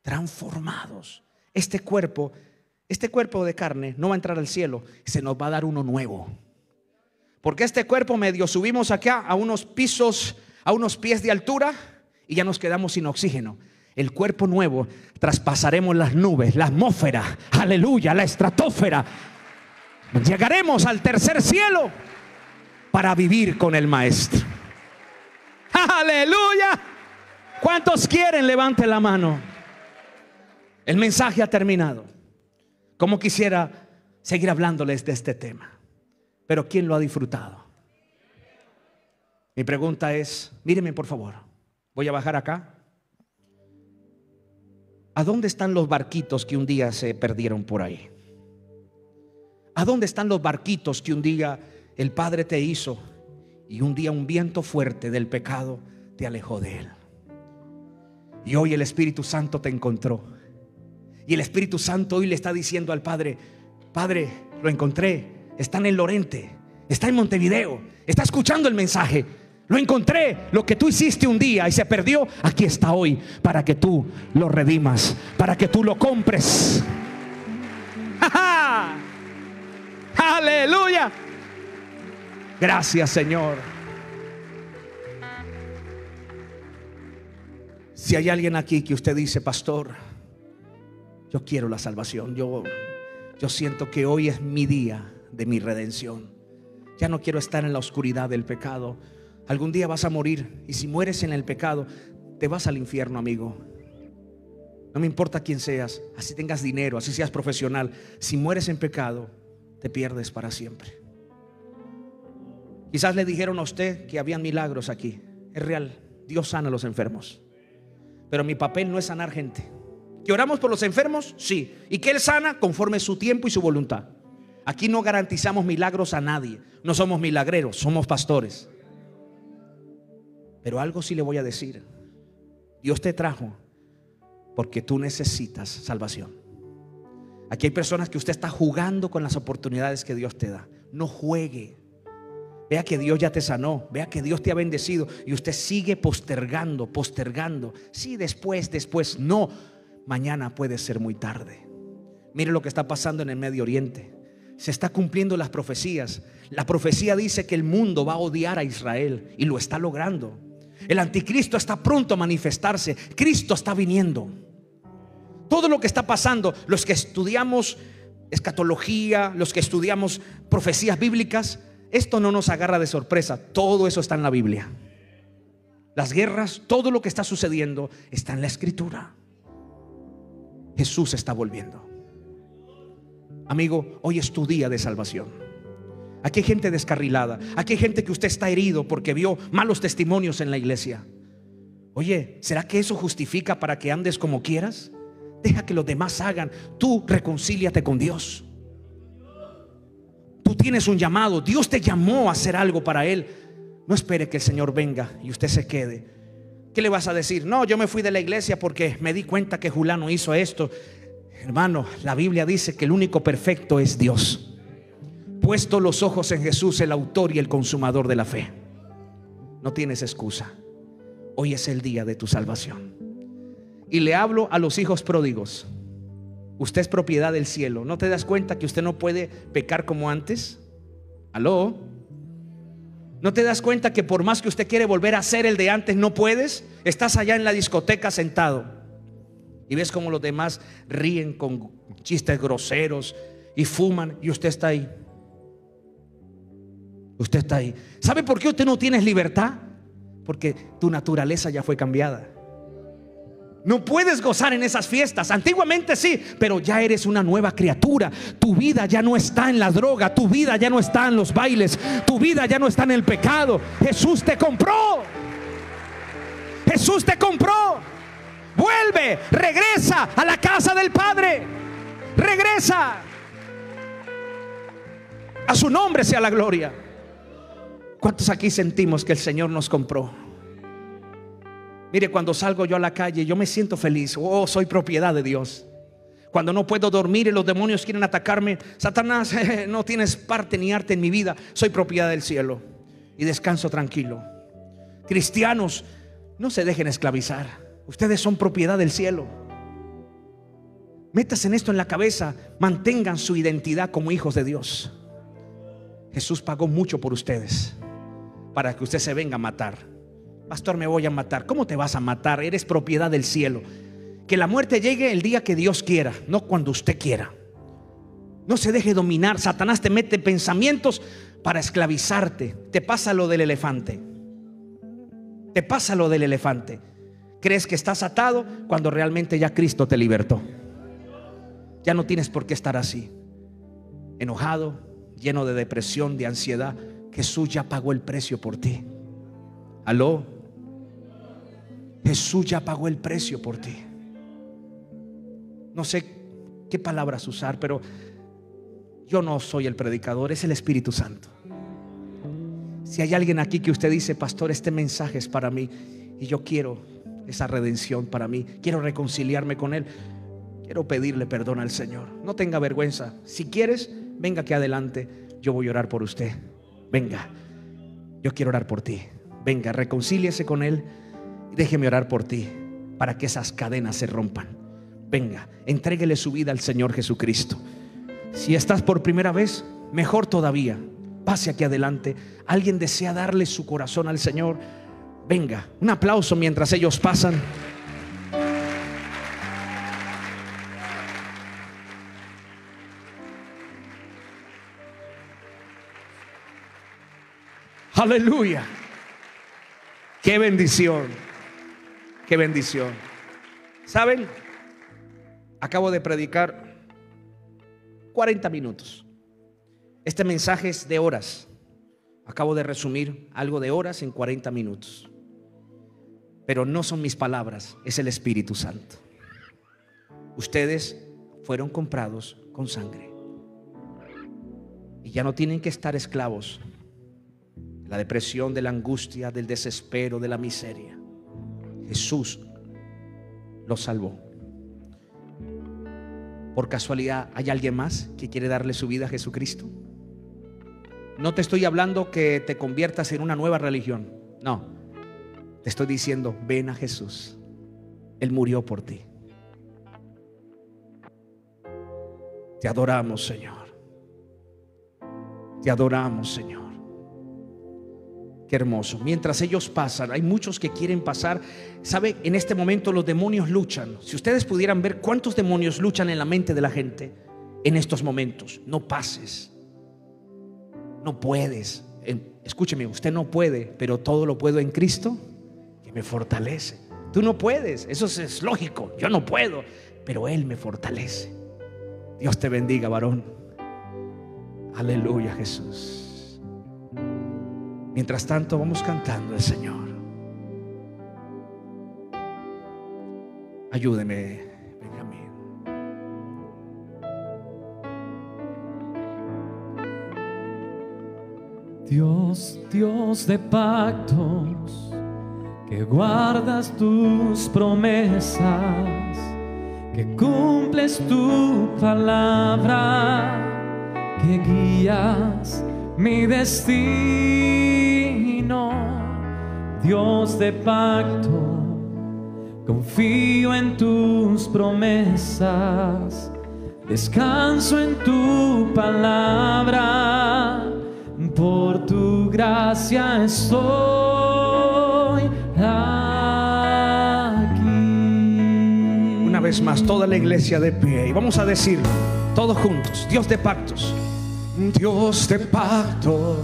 transformados. Este cuerpo, este cuerpo de carne no va a entrar al cielo, se nos va a dar uno nuevo. Porque este cuerpo medio subimos acá a unos pisos, a unos pies de altura y ya nos quedamos sin oxígeno. El cuerpo nuevo traspasaremos las nubes, la atmósfera, aleluya, la estratosfera. Llegaremos al tercer cielo para vivir con el maestro. Aleluya. ¿Cuántos quieren? Levante la mano. El mensaje ha terminado. Como quisiera seguir hablándoles de este tema. Pero ¿quién lo ha disfrutado? Mi pregunta es, mírenme por favor, voy a bajar acá. ¿A dónde están los barquitos que un día se perdieron por ahí? ¿A dónde están los barquitos que un día el Padre te hizo y un día un viento fuerte del pecado te alejó de él? Y hoy el Espíritu Santo te encontró y el Espíritu Santo hoy le está diciendo al Padre, Padre, lo encontré, está en Lorente, está en Montevideo, está escuchando el mensaje. Lo encontré, lo que tú hiciste un día y se perdió, aquí está hoy para que tú lo redimas, para que tú lo compres. Aleluya. Gracias Señor. Si hay alguien aquí que usted dice, pastor, yo quiero la salvación. Yo, yo siento que hoy es mi día de mi redención. Ya no quiero estar en la oscuridad del pecado. Algún día vas a morir y si mueres en el pecado, te vas al infierno, amigo. No me importa quién seas, así tengas dinero, así seas profesional. Si mueres en pecado, te pierdes para siempre. Quizás le dijeron a usted que habían milagros aquí. Es real, Dios sana a los enfermos. Pero mi papel no es sanar gente. ¿Que oramos por los enfermos? Sí. ¿Y que Él sana conforme su tiempo y su voluntad? Aquí no garantizamos milagros a nadie. No somos milagreros, somos pastores. Pero algo sí le voy a decir. Dios te trajo porque tú necesitas salvación. Aquí hay personas que usted está jugando con las oportunidades que Dios te da. No juegue. Vea que Dios ya te sanó, vea que Dios te ha bendecido y usted sigue postergando, postergando. Sí, después, después. No, mañana puede ser muy tarde. Mire lo que está pasando en el Medio Oriente. Se está cumpliendo las profecías. La profecía dice que el mundo va a odiar a Israel y lo está logrando. El anticristo está pronto a manifestarse. Cristo está viniendo. Todo lo que está pasando, los que estudiamos escatología, los que estudiamos profecías bíblicas, esto no nos agarra de sorpresa. Todo eso está en la Biblia. Las guerras, todo lo que está sucediendo está en la escritura. Jesús está volviendo. Amigo, hoy es tu día de salvación. Aquí hay gente descarrilada. Aquí hay gente que usted está herido porque vio malos testimonios en la iglesia. Oye, ¿será que eso justifica para que andes como quieras? Deja que los demás hagan. Tú reconcíliate con Dios. Tú tienes un llamado. Dios te llamó a hacer algo para Él. No espere que el Señor venga y usted se quede. ¿Qué le vas a decir? No, yo me fui de la iglesia porque me di cuenta que Julano hizo esto. Hermano, la Biblia dice que el único perfecto es Dios puesto los ojos en Jesús, el autor y el consumador de la fe. No tienes excusa. Hoy es el día de tu salvación. Y le hablo a los hijos pródigos. Usted es propiedad del cielo. ¿No te das cuenta que usted no puede pecar como antes? ¿Aló? ¿No te das cuenta que por más que usted quiere volver a ser el de antes, no puedes? Estás allá en la discoteca sentado y ves como los demás ríen con chistes groseros y fuman y usted está ahí. Usted está ahí. ¿Sabe por qué usted no tiene libertad? Porque tu naturaleza ya fue cambiada. No puedes gozar en esas fiestas. Antiguamente sí, pero ya eres una nueva criatura. Tu vida ya no está en la droga, tu vida ya no está en los bailes, tu vida ya no está en el pecado. Jesús te compró. Jesús te compró. Vuelve, regresa a la casa del Padre. Regresa. A su nombre sea la gloria. ¿Cuántos aquí sentimos que el Señor nos compró? Mire, cuando salgo yo a la calle, yo me siento feliz. Oh, soy propiedad de Dios. Cuando no puedo dormir y los demonios quieren atacarme, Satanás, no tienes parte ni arte en mi vida. Soy propiedad del cielo y descanso tranquilo. Cristianos, no se dejen esclavizar. Ustedes son propiedad del cielo. Metas en esto en la cabeza. Mantengan su identidad como hijos de Dios. Jesús pagó mucho por ustedes para que usted se venga a matar. Pastor, me voy a matar. ¿Cómo te vas a matar? Eres propiedad del cielo. Que la muerte llegue el día que Dios quiera, no cuando usted quiera. No se deje dominar. Satanás te mete pensamientos para esclavizarte. Te pasa lo del elefante. Te pasa lo del elefante. Crees que estás atado cuando realmente ya Cristo te libertó. Ya no tienes por qué estar así. Enojado, lleno de depresión, de ansiedad. Jesús ya pagó el precio por ti. Aló. Jesús ya pagó el precio por ti. No sé qué palabras usar, pero yo no soy el predicador, es el Espíritu Santo. Si hay alguien aquí que usted dice, pastor, este mensaje es para mí y yo quiero esa redención para mí, quiero reconciliarme con Él, quiero pedirle perdón al Señor. No tenga vergüenza. Si quieres, venga aquí adelante, yo voy a orar por usted venga, yo quiero orar por ti. Venga, reconcíliese con Él déjeme orar por ti para que esas cadenas se rompan. Venga, entréguele su vida al Señor Jesucristo. Si estás por primera vez, mejor todavía. Pase aquí adelante. Alguien desea darle su corazón al Señor. Venga, un aplauso mientras ellos pasan. Aleluya. Qué bendición. Qué bendición. ¿Saben? Acabo de predicar 40 minutos. Este mensaje es de horas. Acabo de resumir algo de horas en 40 minutos. Pero no son mis palabras, es el Espíritu Santo. Ustedes fueron comprados con sangre. Y ya no tienen que estar esclavos de la depresión, de la angustia, del desespero, de la miseria. Jesús los salvó. Por casualidad, ¿hay alguien más que quiere darle su vida a Jesucristo? No te estoy hablando que te conviertas en una nueva religión. No. Te estoy diciendo, ven a Jesús. Él murió por ti. Te adoramos, Señor. Te adoramos, Señor. Hermoso. Mientras ellos pasan, hay muchos que quieren pasar. ¿Sabe? En este momento los demonios luchan. Si ustedes pudieran ver cuántos demonios luchan en la mente de la gente en estos momentos, no pases. No puedes. Escúcheme, usted no puede, pero todo lo puedo en Cristo que me fortalece. Tú no puedes, eso es lógico. Yo no puedo, pero Él me fortalece. Dios te bendiga, varón. Aleluya, Jesús. Mientras tanto, vamos cantando al Señor. Ayúdeme, Benjamín. Dios, Dios de pactos, que guardas tus promesas, que cumples tu palabra, que guías mi destino. Dios de pacto, confío en tus promesas, descanso en tu palabra por tu gracia estoy aquí. Una vez más, toda la iglesia de pie. Y vamos a decir, todos juntos, Dios de pactos. Dios de pactos.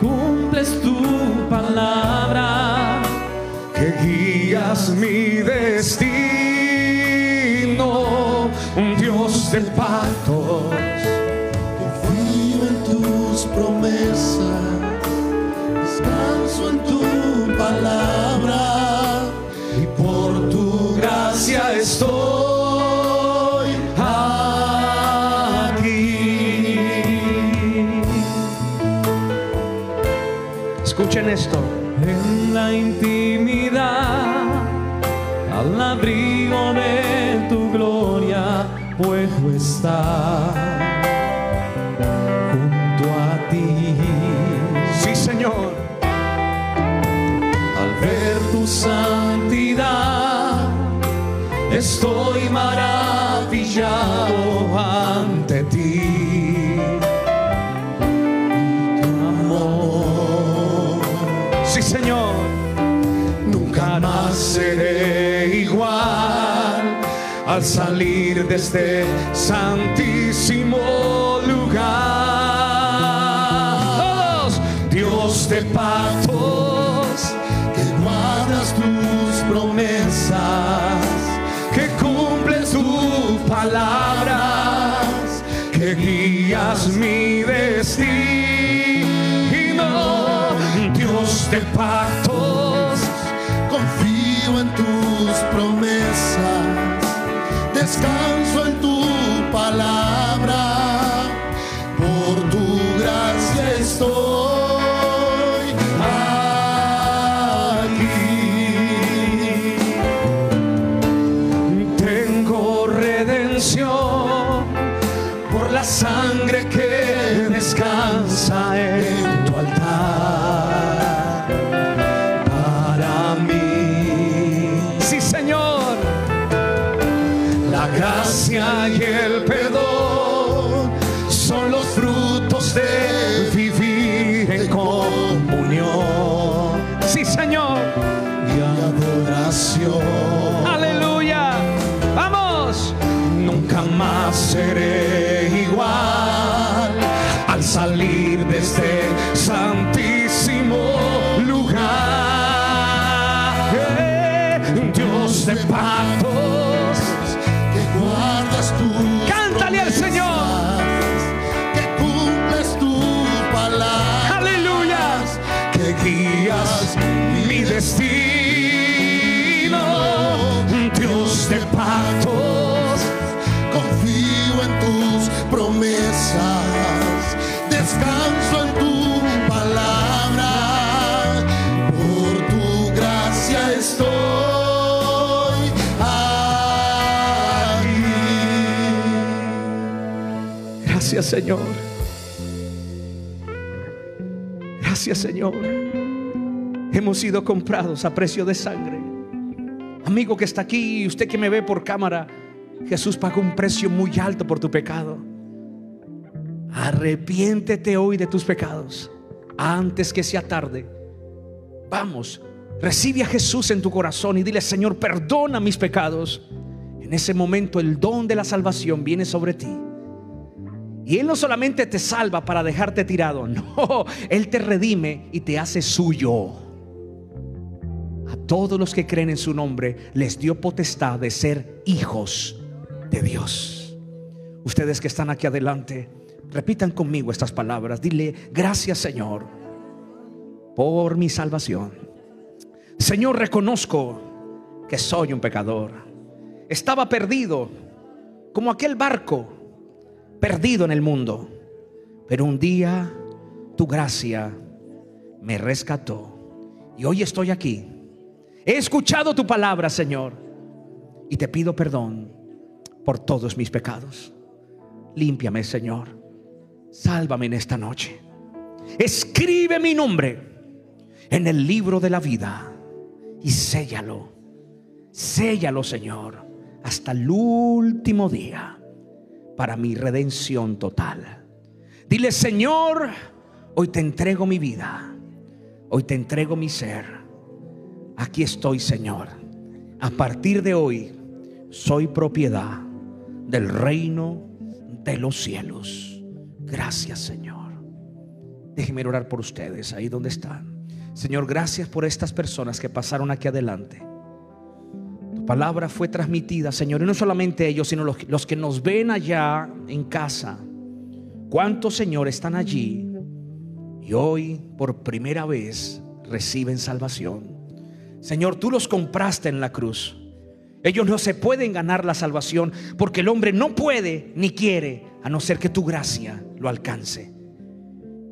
Cumples tu palabra, que guías mi destino, Dios de pactos. Confío en tus promesas, descanso en tu palabra y por tu gracia estoy Escuchen esto. en la intimidad, al abrigo de tu gloria, puedo estar junto a ti. Sí, Señor. Al ver tu santidad, estoy al salir de este santísimo lugar. Dios de pactos, que guardas tus promesas, que cumples tus palabras, que guías mi destino. Dios de pactos, confío en tus promesas, descanso en tu Gracias Señor. Gracias Señor. Hemos sido comprados a precio de sangre. Amigo que está aquí, usted que me ve por cámara, Jesús pagó un precio muy alto por tu pecado. Arrepiéntete hoy de tus pecados antes que sea tarde. Vamos, recibe a Jesús en tu corazón y dile, Señor, perdona mis pecados. En ese momento el don de la salvación viene sobre ti. Y Él no solamente te salva para dejarte tirado, no, Él te redime y te hace suyo. A todos los que creen en su nombre les dio potestad de ser hijos de Dios. Ustedes que están aquí adelante, repitan conmigo estas palabras. Dile, gracias Señor por mi salvación. Señor, reconozco que soy un pecador. Estaba perdido, como aquel barco perdido en el mundo. Pero un día tu gracia me rescató. Y hoy estoy aquí. He escuchado tu palabra, Señor. Y te pido perdón por todos mis pecados. Límpiame, Señor. Sálvame en esta noche. Escribe mi nombre en el libro de la vida y séllalo. Séllalo, Señor, hasta el último día para mi redención total. Dile, Señor, hoy te entrego mi vida. Hoy te entrego mi ser. Aquí estoy, Señor. A partir de hoy soy propiedad del reino de los cielos. Gracias, Señor. Déjenme orar por ustedes ahí donde están. Señor, gracias por estas personas que pasaron aquí adelante. Palabra fue transmitida, Señor, y no solamente ellos, sino los, los que nos ven allá en casa. ¿Cuántos, Señor, están allí y hoy por primera vez reciben salvación? Señor, tú los compraste en la cruz. Ellos no se pueden ganar la salvación porque el hombre no puede ni quiere a no ser que tu gracia lo alcance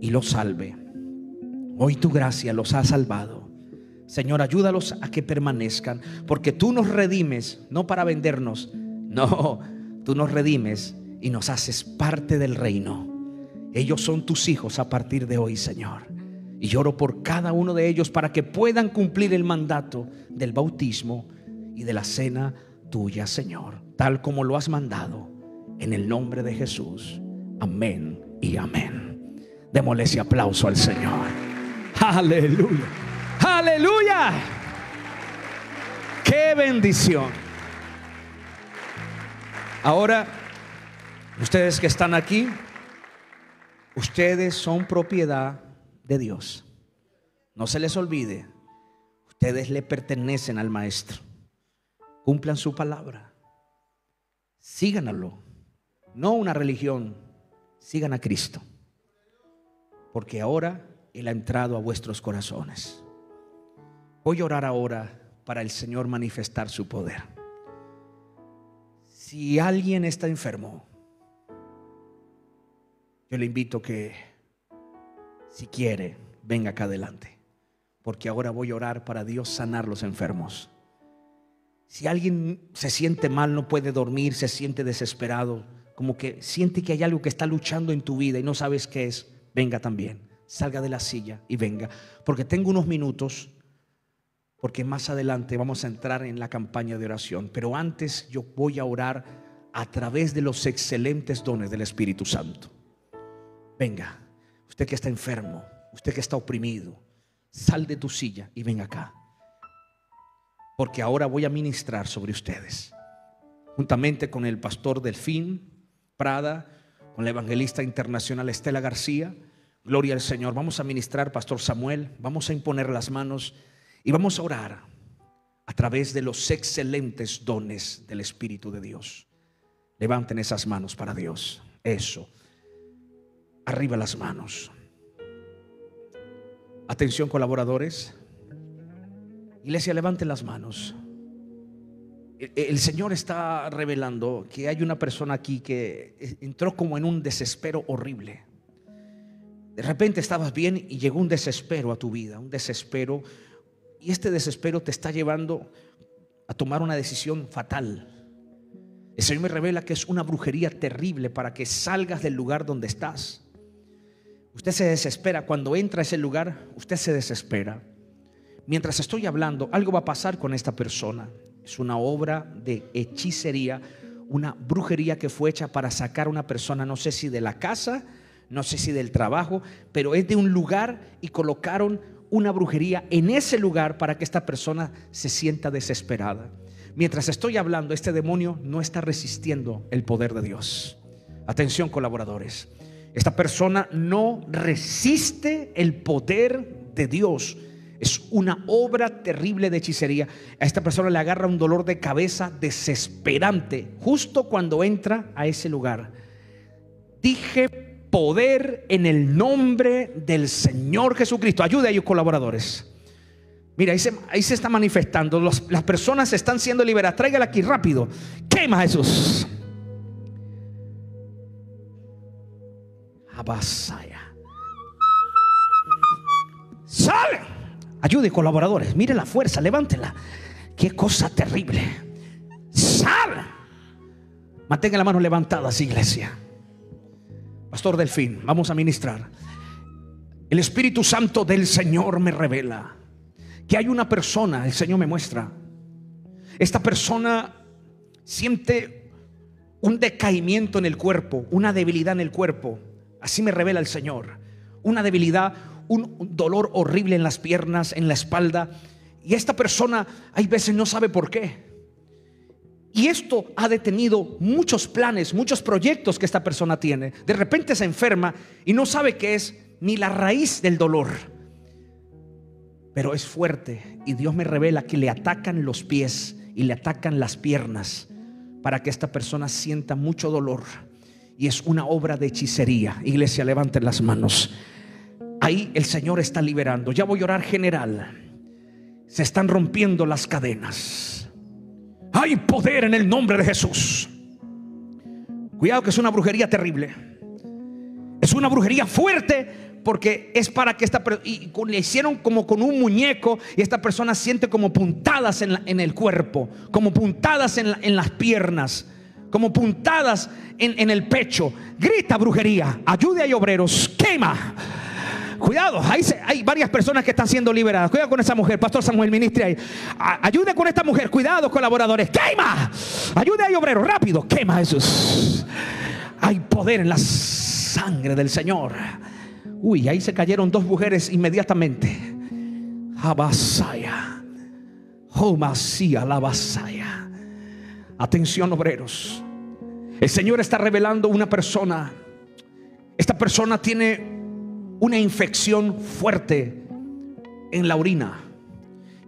y lo salve. Hoy tu gracia los ha salvado. Señor, ayúdalos a que permanezcan, porque tú nos redimes, no para vendernos, no, tú nos redimes y nos haces parte del reino. Ellos son tus hijos a partir de hoy, Señor. Y lloro por cada uno de ellos para que puedan cumplir el mandato del bautismo y de la cena tuya, Señor, tal como lo has mandado, en el nombre de Jesús. Amén y amén. Démosle ese aplauso al Señor. Aleluya. Aleluya. Qué bendición. Ahora, ustedes que están aquí, ustedes son propiedad de Dios. No se les olvide, ustedes le pertenecen al Maestro. Cumplan su palabra. Síganlo. No una religión, sigan a Cristo. Porque ahora Él ha entrado a vuestros corazones. Voy a orar ahora para el Señor manifestar su poder. Si alguien está enfermo, yo le invito que, si quiere, venga acá adelante. Porque ahora voy a orar para Dios sanar los enfermos. Si alguien se siente mal, no puede dormir, se siente desesperado, como que siente que hay algo que está luchando en tu vida y no sabes qué es, venga también. Salga de la silla y venga. Porque tengo unos minutos, porque más adelante vamos a entrar en la campaña de oración. Pero antes yo voy a orar a través de los excelentes dones del Espíritu Santo. Venga, usted que está enfermo, usted que está oprimido, sal de tu silla y ven acá. Porque ahora voy a ministrar sobre ustedes. Juntamente con el pastor Delfín Prada, con la evangelista internacional Estela García. Gloria al Señor. Vamos a ministrar, Pastor Samuel. Vamos a imponer las manos y vamos a orar a través de los excelentes dones del Espíritu de Dios. Levanten esas manos para Dios. Eso. Arriba las manos. Atención colaboradores. Iglesia, levanten las manos. El, el Señor está revelando que hay una persona aquí que entró como en un desespero horrible. De repente estabas bien y llegó un desespero a tu vida, un desespero. Y este desespero te está llevando a tomar una decisión fatal. El Señor me revela que es una brujería terrible para que salgas del lugar donde estás. Usted se desespera. Cuando entra a ese lugar, usted se desespera. Mientras estoy hablando, algo va a pasar con esta persona. Es una obra de hechicería, una brujería que fue hecha para sacar a una persona, no sé si de la casa, no sé si del trabajo, pero es de un lugar y colocaron una brujería en ese lugar para que esta persona se sienta desesperada. Mientras estoy hablando, este demonio no está resistiendo el poder de Dios. Atención colaboradores, esta persona no resiste el poder de Dios. Es una obra terrible de hechicería. A esta persona le agarra un dolor de cabeza desesperante justo cuando entra a ese lugar. Dije poder en el nombre del Señor Jesucristo. Ayude a ellos colaboradores. Mira, ahí se, está manifestando. Las personas están siendo liberadas. Tráigala aquí rápido. Quema Jesús. Abasaya. Sale. Ayude colaboradores. Mire la fuerza. Levántela. Qué cosa terrible. Sale. Mantenga las manos levantadas, iglesia. Pastor Delfín, vamos a ministrar. El Espíritu Santo del Señor me revela que hay una persona, el Señor me muestra. Esta persona siente un decaimiento en el cuerpo, una debilidad en el cuerpo. Así me revela el Señor. Una debilidad, un dolor horrible en las piernas, en la espalda. Y esta persona hay veces no sabe por qué. Y esto ha detenido muchos planes, muchos proyectos que esta persona tiene. De repente se enferma y no sabe qué es ni la raíz del dolor. Pero es fuerte y Dios me revela que le atacan los pies y le atacan las piernas para que esta persona sienta mucho dolor. Y es una obra de hechicería. Iglesia, levanten las manos. Ahí el Señor está liberando. Ya voy a orar general. Se están rompiendo las cadenas. Hay poder en el nombre de Jesús. Cuidado que es una brujería terrible. Es una brujería fuerte porque es para que esta y le hicieron como con un muñeco y esta persona siente como puntadas en, en el cuerpo, como puntadas en, en las piernas, como puntadas en, en el pecho. Grita brujería, ayude a obreros, quema. Cuidado, ahí se- hay varias personas que están siendo liberadas. Cuidado con esa mujer, Pastor Samuel, ministre ahí. Ayude con esta mujer, cuidado, colaboradores. Quema, ayude a obreros, rápido, quema Jesús. Hay poder en la sangre del Señor. Uy, ahí se cayeron dos mujeres inmediatamente. Abasaya. Homasía la basaya. Atención, obreros. El Señor está revelando una persona. Esta persona tiene una infección fuerte en la orina.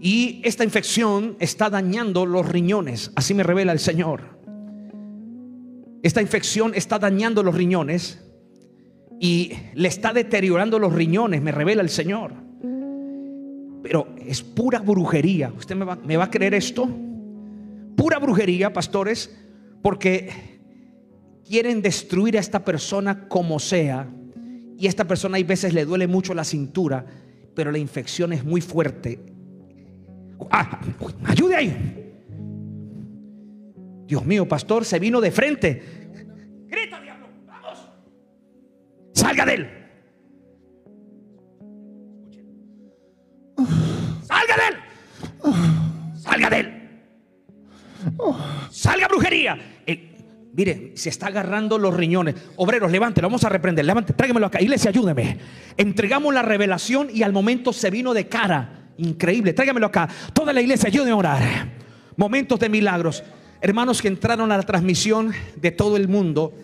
Y esta infección está dañando los riñones. Así me revela el Señor. Esta infección está dañando los riñones y le está deteriorando los riñones, me revela el Señor. Pero es pura brujería. ¿Usted me va, a creer esto? Pura brujería, pastores, porque quieren destruir a esta persona como sea. Y esta persona hay veces le duele mucho la cintura, pero la infección es muy fuerte. Ah, ayude ahí. Dios mío, pastor, se vino de frente. Grita, diablo, vamos. Salga de él. Salga de él. Salga de él. Salga brujería. El- mire, se está agarrando los riñones. Obreros, levántelo, vamos a reprender. Levante, tráigamelo acá. Iglesia, ayúdeme. Entregamos la revelación y al momento se vino de cara. Increíble, tráigamelo acá. Toda la iglesia, ayúdenme a orar. Momentos de milagros. Hermanos que entraron a la transmisión de todo el mundo,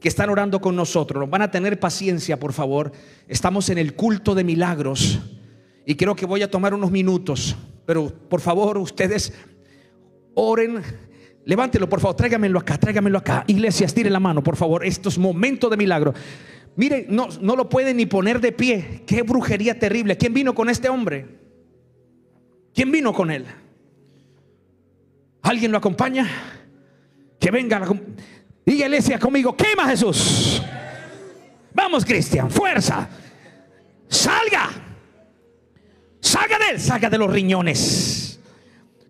que están orando con nosotros. Van a tener paciencia, por favor. Estamos en el culto de milagros. Y creo que voy a tomar unos minutos. pero por favor ustedes oren. Levántelo, por favor, tráigamelo acá, tráigamelo acá. Iglesia, estire la mano, por favor. Esto es momento de milagro. Mire, no, no lo pueden ni poner de pie. Qué brujería terrible. ¿Quién vino con este hombre? ¿Quién vino con él? ¿Alguien lo acompaña? Que venga. Y iglesia conmigo, quema Jesús. Vamos, Cristian, fuerza. Salga. Salga de él, salga de los riñones.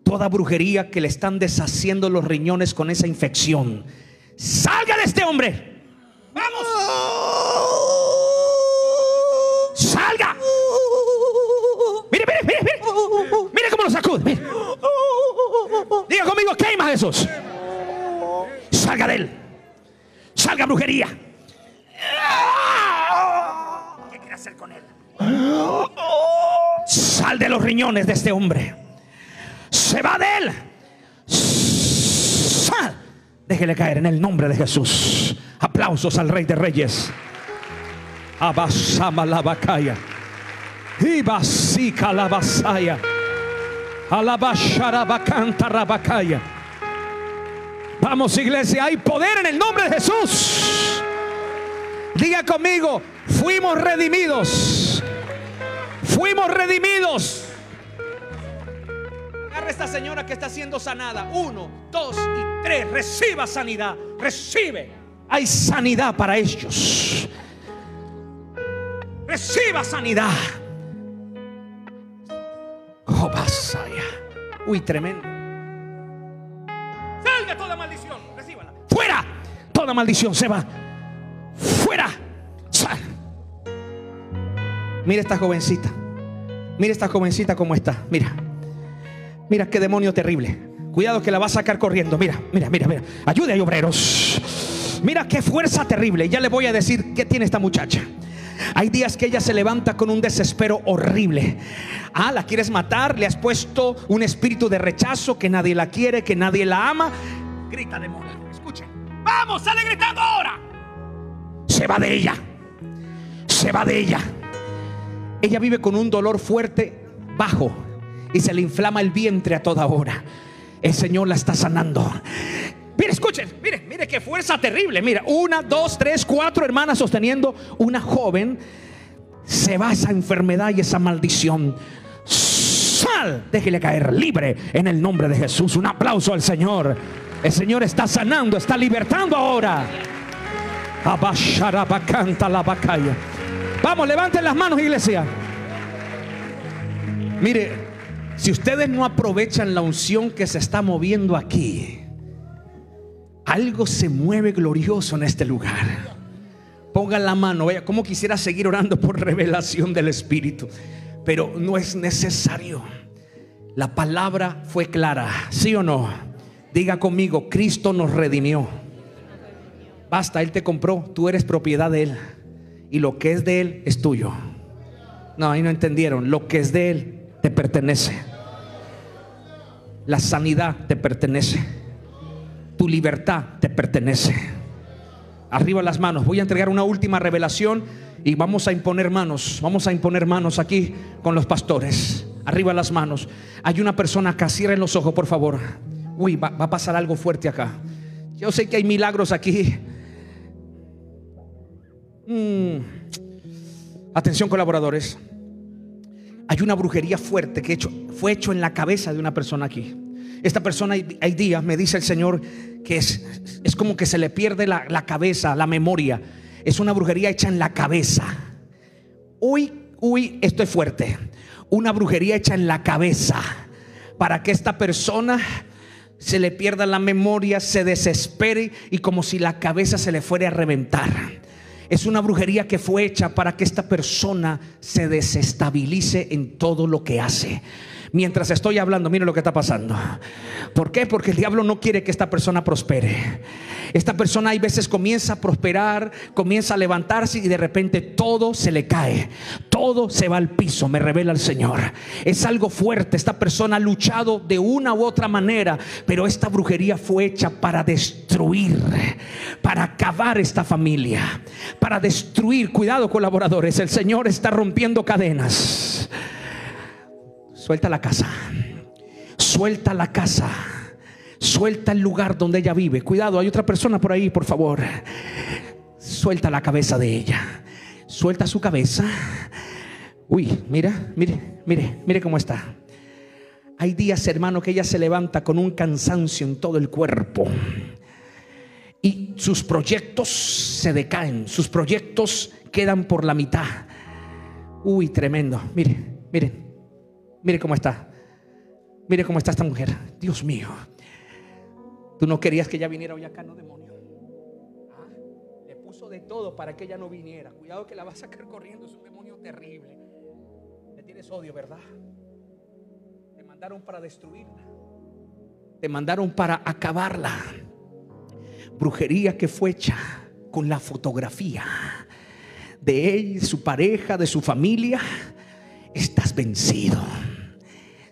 Toda brujería que le están deshaciendo los riñones con esa infección. Salga de este hombre. Vamos. Salga. Mire, mire, mire, mire. Mire cómo lo sacude. Diga conmigo, quema Jesús. Salga de él. Salga brujería. ¿Qué quiere hacer con él? Sal de los riñones de este hombre. Se va de él. Sal. Déjele caer en el nombre de Jesús. Aplausos al Rey de Reyes. Abasama la bacaya. Ibasika la basaya. Alabasharabacanta rabacaya. Vamos iglesia, hay poder en el nombre de Jesús. Diga conmigo, fuimos redimidos. Fuimos redimidos. Esta señora que está siendo sanada. Uno, dos y tres. Reciba sanidad. Recibe. Hay sanidad para ellos. Reciba sanidad. Oh, vasaya. Uy, tremendo. Salga toda maldición. Recíbala. Fuera. Toda maldición se va. Fuera. Sal. Mira esta jovencita. Mira esta jovencita cómo está. Mira. Mira qué demonio terrible. Cuidado que la va a sacar corriendo. Mira, mira, mira, mira. Ayude a obreros. Mira qué fuerza terrible. Ya le voy a decir qué tiene esta muchacha. Hay días que ella se levanta con un desespero horrible. Ah, la quieres matar, le has puesto un espíritu de rechazo, que nadie la quiere, que nadie la ama. Grita demonio, escuche. Vamos, sale gritando ahora. Se va de ella. Se va de ella. Ella vive con un dolor fuerte, bajo, y se le inflama el vientre a toda hora. El Señor la está sanando. Mire, escuchen, mire, mire qué fuerza terrible. Mira, una, dos, tres, cuatro hermanas sosteniendo una joven. Se va esa enfermedad y esa maldición. Sal, déjele caer libre en el nombre de Jesús. Un aplauso al Señor. El Señor está sanando, está libertando ahora. Abasharabacanta la. Vamos, levanten las manos, iglesia. Mire, si ustedes no aprovechan la unción que se está moviendo aquí, algo se mueve glorioso en este lugar. Pongan la mano, vea cómo quisiera seguir orando por revelación del Espíritu, pero no es necesario. La palabra fue clara, ¿sí o no? Diga conmigo, Cristo nos redimió. Basta, Él te compró, tú eres propiedad de Él. Y lo que es de Él es tuyo. No, ahí no entendieron. Lo que es de Él te pertenece. La sanidad te pertenece. Tu libertad te pertenece. Arriba las manos. Voy a entregar una última revelación y vamos a imponer manos. Vamos a imponer manos aquí con los pastores. Arriba las manos. Hay una persona acá. Cierren los ojos, por favor. Uy, va, a pasar algo fuerte acá. Yo sé que hay milagros aquí. Mm. Atención colaboradores. Hay una brujería fuerte que fue hecho en la cabeza de una persona aquí. Esta persona hay, días, me dice el Señor, que es, es como que se le pierde la, la cabeza, la memoria. Es una brujería hecha en la cabeza. Uy, uy, esto es fuerte. Una brujería hecha en la cabeza para que esta persona se le pierda la memoria, se desespere y como si la cabeza se le fuera a reventar. Es una brujería que fue hecha para que esta persona se desestabilice en todo lo que hace. Mientras estoy hablando, mire lo que está pasando. ¿Por qué? Porque el diablo no quiere que esta persona prospere. Esta persona hay veces comienza a prosperar, comienza a levantarse y de repente todo se le cae. Todo se va al piso, me revela el Señor. Es algo fuerte. Esta persona ha luchado de una u otra manera, pero esta brujería fue hecha para destruir, para acabar esta familia, para destruir. Cuidado colaboradores, el Señor está rompiendo cadenas. Suelta la casa. Suelta la casa. Suelta el lugar donde ella vive. Cuidado, hay otra persona por ahí, por favor. Suelta la cabeza de ella. Suelta su cabeza. Uy, mira, mire, mire, mire cómo está. Hay días, hermano, que ella se levanta con un cansancio en todo el cuerpo. Y sus proyectos se decaen, sus proyectos quedan por la mitad. Uy, tremendo. Mire, mire, mire cómo está. Mire cómo está esta mujer. Dios mío. Tú no querías que ella viniera hoy acá, no demonio. Ah, le puso de todo para que ella no viniera. Cuidado que la va a sacar corriendo, es un demonio terrible. Le tienes odio, ¿verdad? Te mandaron para destruirla. Te mandaron para acabarla. Brujería que fue hecha con la fotografía de ella, de su pareja, de su familia. Estás vencido.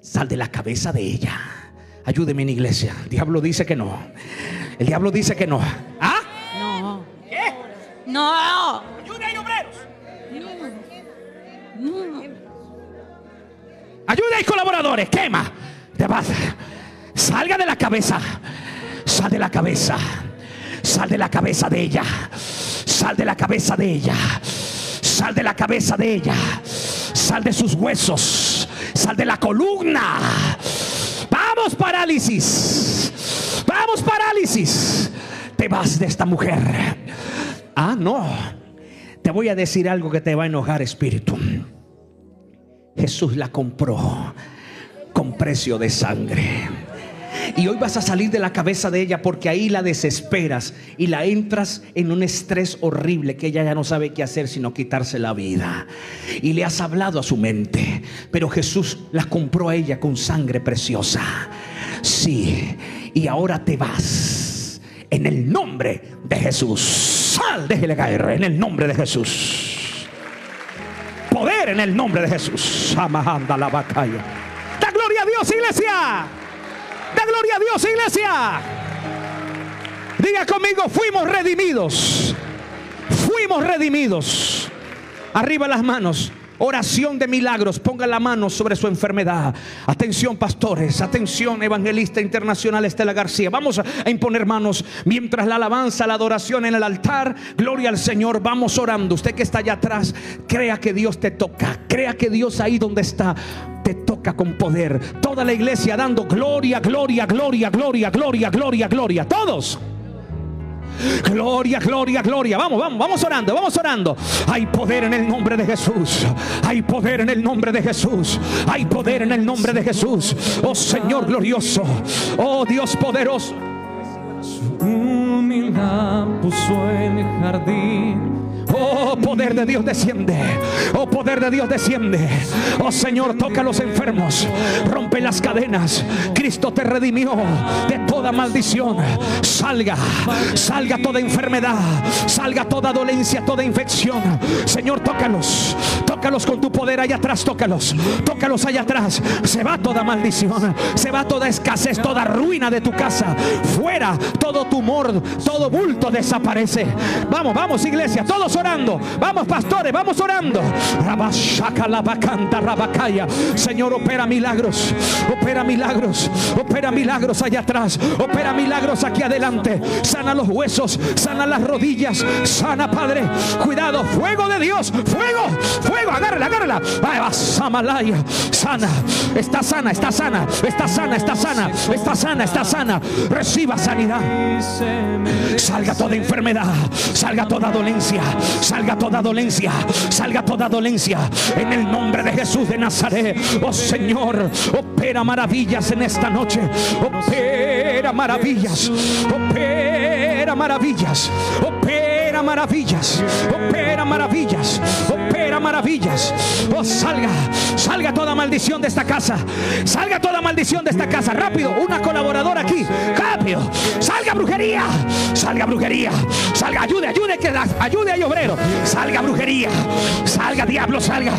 Sal de la cabeza de ella. Ayúdeme en iglesia. El diablo dice que no. El diablo dice que no. ¿Ah? No. ¿Qué? No. Ayuda obreros. No. Ayuda y colaboradores. Quema. Te vas. Salga de la cabeza. Sal de la cabeza. Sal de la cabeza de ella. Sal de la cabeza de ella. Sal de la cabeza de ella. Sal de sus huesos. Sal de la columna. Vamos parálisis. Vamos parálisis. Te vas de esta mujer. Ah, no. Te voy a decir algo que te va a enojar, espíritu. Jesús la compró con precio de sangre. Y hoy vas a salir de la cabeza de ella porque ahí la desesperas y la entras en un estrés horrible que ella ya no sabe qué hacer sino quitarse la vida. Y le has hablado a su mente, pero Jesús la compró a ella con sangre preciosa. Sí, y ahora te vas en el nombre de Jesús. Sal, déjele caer en el nombre de Jesús. Poder en el nombre de Jesús. Amahanda la batalla. Da gloria a Dios, iglesia. Da gloria a Dios, iglesia. Diga conmigo, fuimos redimidos. Fuimos redimidos. Arriba las manos. Oración de milagros. Ponga la mano sobre su enfermedad. Atención, pastores. Atención, evangelista internacional Estela García. Vamos a imponer manos mientras la alabanza, la adoración en el altar. Gloria al Señor. Vamos orando. Usted que está allá atrás, crea que Dios te toca. Crea que Dios ahí donde está te con poder. Toda la iglesia dando gloria, gloria, gloria, gloria, gloria, gloria, gloria. Todos. Gloria, gloria, gloria. Vamos, vamos, vamos orando, vamos orando. Hay poder en el nombre de Jesús. Hay poder en el nombre de Jesús. Hay poder en el nombre de Jesús. Oh Señor glorioso. Oh Dios poderoso. Humildad puso en el jardín. Oh, poder de Dios desciende. Oh, poder de Dios desciende. Oh, Señor, toca a los enfermos. Rompe las cadenas. Cristo te redimió de toda maldición. Salga, salga toda enfermedad. Salga toda dolencia, toda infección. Señor, tócalos. Tócalos con tu poder allá atrás. Tócalos. Tócalos allá atrás. Se va toda maldición. Se va toda escasez, toda ruina de tu casa. Fuera todo tumor, todo bulto desaparece. Vamos, vamos, iglesia. Todos orando. Vamos, pastores, vamos orando. Señor, opera milagros. Opera milagros. Opera milagros allá atrás. Opera milagros aquí adelante. Sana los huesos. Sana las rodillas. Sana, Padre. Cuidado. Fuego de Dios. Fuego. Fuego. Agárrala, agárrala. Samalaya. Sana. Está sana, está sana. Está sana, está sana. Está sana, está sana. Reciba sanidad. Salga toda enfermedad. Salga toda dolencia. Salga toda dolencia. Salga toda dolencia. En el nombre de Jesús de Nazaret. Oh Señor. Opera maravillas en esta noche. Opera maravillas. Opera maravillas. Opera maravillas. Opera maravillas. Opera maravillas. Oh, salga. Salga toda maldición de esta casa. Salga toda maldición de esta casa. Rápido. Una colaboradora aquí. Rápido. Salga brujería. Salga brujería. Salga. Ayude, ayude. Que ayude a obrero. Salga brujería. Salga diablo. Salga.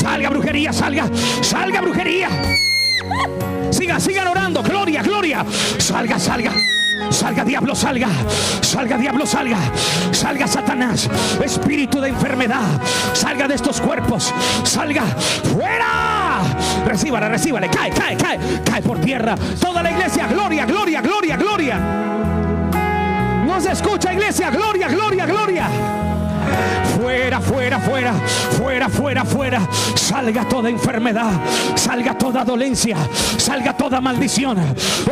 Salga brujería. Salga. Salga brujería. Siga, sigan orando. Gloria, gloria. Salga, salga. Salga diablo, salga. Salga diablo, salga. Salga Satanás. Espíritu de enfermedad. Salga de estos cuerpos. Salga. Fuera. recíbala, recíbale, cae, cae, cae, cae por tierra. Toda la iglesia, gloria, gloria, gloria, gloria. No se escucha iglesia, gloria, gloria, gloria. Fuera, fuera, fuera, fuera, fuera, fuera. Salga toda enfermedad, salga toda dolencia, salga toda maldición.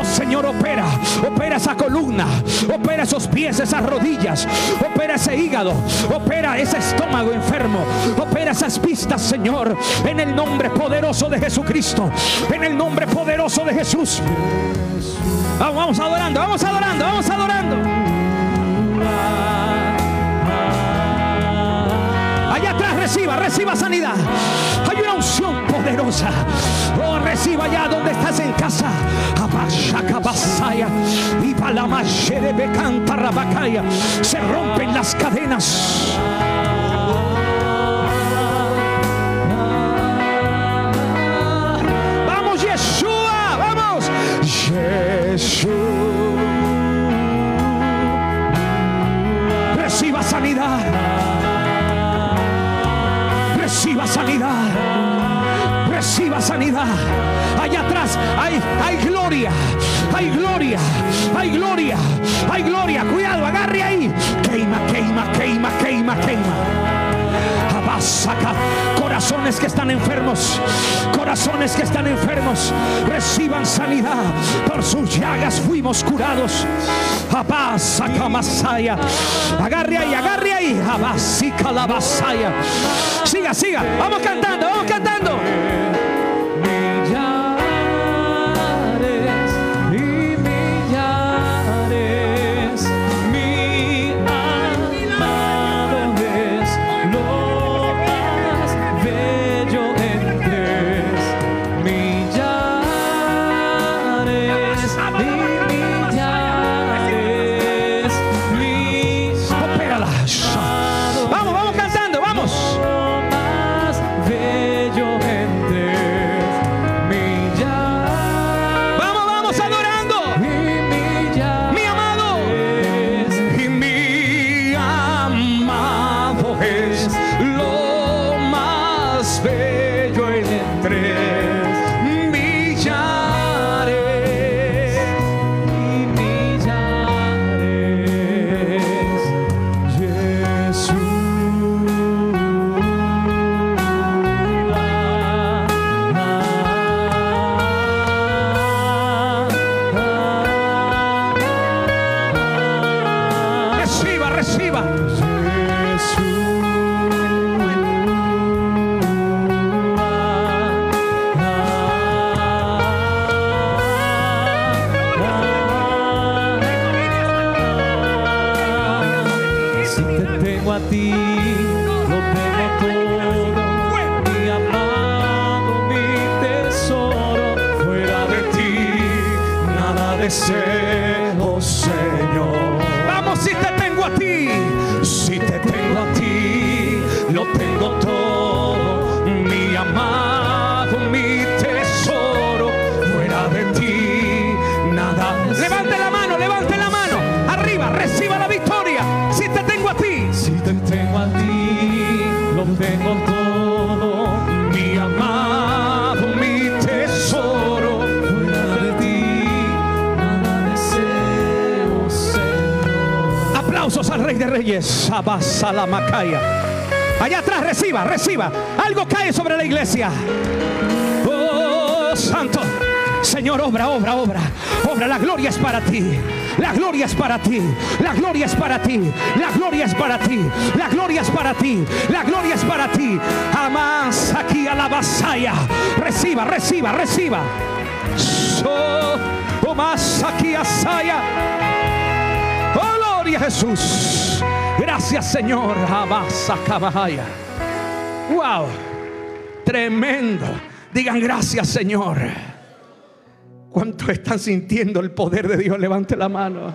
Oh Señor, opera, opera esa columna, opera esos pies, esas rodillas, opera ese hígado, opera ese estómago enfermo, opera esas pistas, Señor, en el nombre poderoso de Jesucristo, en el nombre poderoso de Jesús. Vamos, vamos adorando, vamos adorando, vamos adorando. Allá atrás reciba, reciba sanidad. Hay una unción poderosa. Oh, reciba allá donde estás en casa. Y rabacaya. Se rompen las cadenas. Vamos, Yeshua, vamos. Jesús. Reciba sanidad. Reciba sanidad. Reciba sanidad. Allá atrás hay, hay gloria. Hay gloria. Hay gloria. Hay gloria. Cuidado, agarre ahí. Queima, queima, queima, queima, queima. Abasaca. Corazones que están enfermos, corazones que están enfermos, reciban sanidad. Por sus llagas fuimos curados. Abasaca Masaya. Agarre ahí, agarre ahí. Abasica la Masaya. Siga, siga. Vamos cantando, vamos cantando. Reyes. Abasalamacaya. Allá atrás, reciba, reciba. Algo cae sobre la iglesia. Oh, Santo. Señor, obra, obra, obra. Obra, la gloria es para ti. La gloria es para ti. La gloria es para ti. La gloria es para ti. La gloria es para ti. La gloria es para ti. Amás aquí a la vasalla. Reciba, reciba, reciba. So, más aquí a Saya. Oh, gloria Jesús. Gracias, Señor. Wow. Tremendo. Digan gracias, Señor. ¿Cuántos están sintiendo el poder de Dios? Levante la mano.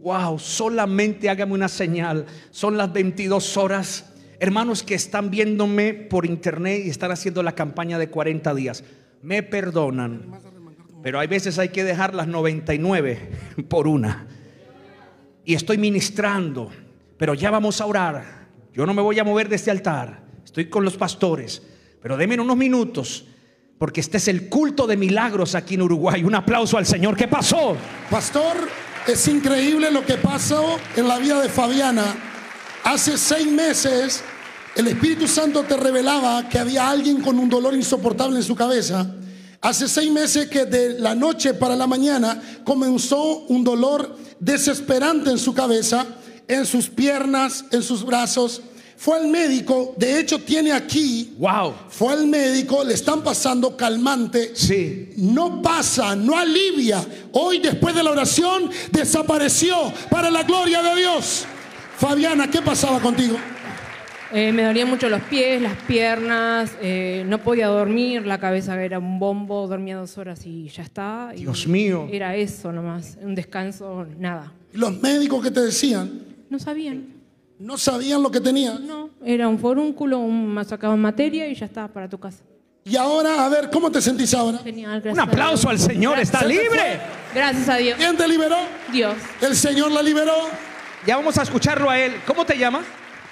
Wow, solamente hágame una señal. Son las 22 horas. Hermanos que están viéndome por internet y están haciendo la campaña de 40 días, me perdonan. Pero hay veces hay que dejar las 99 por una. Y estoy ministrando, pero ya vamos a orar. Yo no me voy a mover de este altar. Estoy con los pastores. Pero denme unos minutos, porque este es el culto de milagros aquí en Uruguay. Un aplauso al Señor. ¿Qué pasó? Pastor, es increíble lo que pasó en la vida de Fabiana. Hace seis meses el Espíritu Santo te revelaba que había alguien con un dolor insoportable en su cabeza. Hace seis meses que de la noche para la mañana comenzó un dolor desesperante en su cabeza, en sus piernas, en sus brazos. Fue al médico, de hecho tiene aquí, Wow. fue al médico, le están pasando calmante. Sí. No pasa, no alivia. Hoy después de la oración desapareció para la gloria de Dios. Fabiana, ¿qué pasaba contigo? Eh, me dolían mucho los pies, las piernas, eh, no podía dormir, la cabeza era un bombo, dormía dos horas y ya está. y Dios mío. Era eso nomás, un descanso, nada. Los médicos que te decían, No sabían, no sabían lo que tenían. no, era un forúnculo, un sacaban materia y ya está para tu casa. Y ahora, a ver, ¿cómo te sentís ahora? Genial, gracias Un aplauso al Señor. Está libre. Gracias a Dios. ¿Quién te liberó? Dios. El Señor la liberó. Ya vamos a escucharlo a él. ¿Cómo te llamas?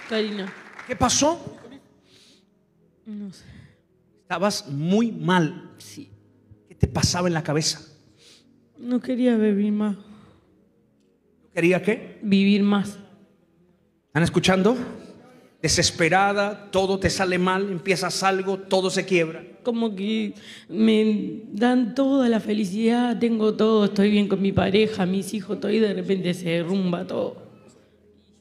Karina, ¿Qué pasó? no sé. Estabas muy mal. Sí. ¿Qué te pasaba en la cabeza? No quería vivir más. ¿Quería qué? Vivir más. ¿Están escuchando? Desesperada, todo te sale mal, empiezas algo, todo se quiebra. Como que me dan toda la felicidad, tengo todo, estoy bien con mi pareja, mis hijos, todo y de repente se derrumba todo.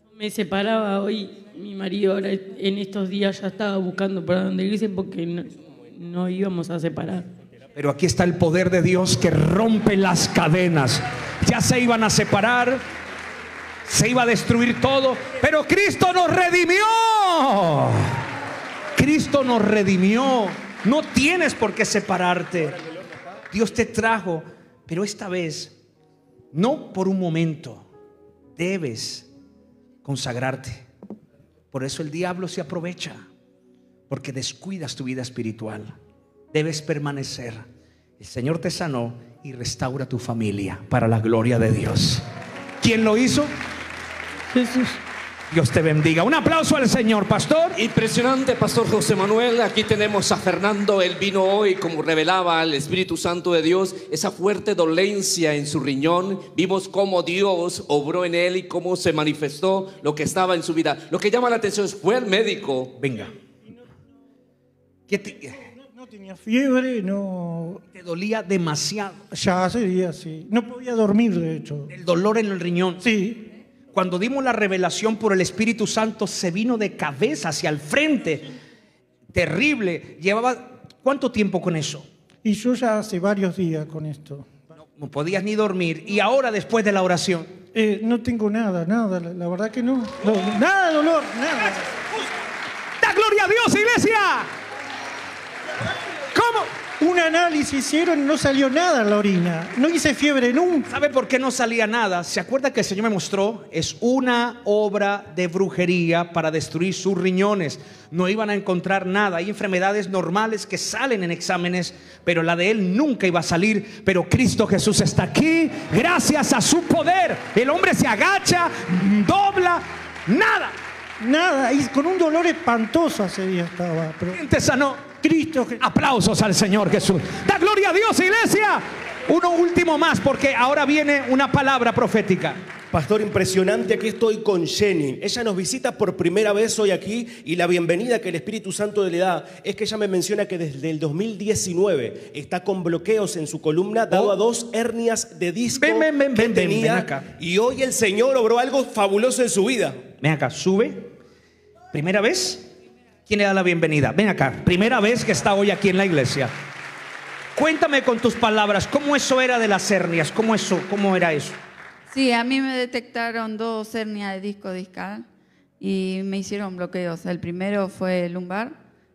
Yo me separaba hoy, mi marido ahora en estos días ya estaba buscando para dónde irse porque no, no íbamos a separar. Pero aquí está el poder de Dios que rompe las cadenas. Ya se iban a separar, se iba a destruir todo, pero Cristo nos redimió. Cristo nos redimió. No tienes por qué separarte. Dios te trajo, pero esta vez, no por un momento, debes consagrarte. Por eso el diablo se aprovecha, porque descuidas tu vida espiritual. Debes permanecer. El Señor te sanó y restaura tu familia para la gloria de Dios. ¿Quién lo hizo? Jesús. Dios te bendiga. Un aplauso al Señor, pastor. Impresionante, Pastor José Manuel. Aquí tenemos a Fernando. Él vino hoy, como revelaba el Espíritu Santo de Dios, esa fuerte dolencia en su riñón. Vimos cómo Dios obró en él y cómo se manifestó lo que estaba en su vida. Lo que llama la atención es, fue al médico. Venga. ¿Qué te, No tenía fiebre, no. te dolía demasiado? Ya hace días, sí. No podía dormir, de hecho. El dolor en el riñón. Sí. Cuando dimos la revelación por el Espíritu Santo, se vino de cabeza hacia el frente. Terrible. Llevaba cuánto tiempo con eso? Y yo ya hace varios días con esto. No podías ni dormir. Y ahora, después de la oración, Eh, no tengo nada, nada, la, la verdad que no. No, Nada de dolor, nada. ¡Da gloria a Dios, iglesia! Un análisis hicieron y no salió nada en la orina. No hice fiebre nunca. ¿Sabe por qué no salía nada? ¿Se acuerda que el Señor me mostró? Es una obra de brujería para destruir sus riñones. No iban a encontrar nada. Hay enfermedades normales que salen en exámenes, pero la de él nunca iba a salir. Pero Cristo Jesús está aquí gracias a su poder. El hombre se agacha, dobla, nada. Nada. Y con un dolor espantoso hace días estaba. Pero ¿Quién te sanó? Cristo, Aplausos al Señor Jesús. Da gloria a Dios, iglesia. Uno último más, porque ahora viene una palabra profética. Pastor, impresionante, aquí estoy con Jenny. Ella nos visita por primera vez hoy aquí y la bienvenida que el Espíritu Santo le da es que ella me menciona que desde el 2019 está con bloqueos en su columna, dado a dos hernias de disco Oh. Ven, ven, ven, que ven, ven, tenía ven acá. y hoy el Señor obró algo fabuloso en su vida. Ven acá, sube. ¿Primera vez? ¿Quién le da la bienvenida? Ven acá. Primera vez que está hoy aquí en la iglesia. Cuéntame con tus palabras, ¿cómo eso era de las hernias? ¿Cómo eso? ¿Cómo era eso? Sí, a mí me detectaron dos hernias de disco discal y me hicieron bloqueos. El primero fue lumbar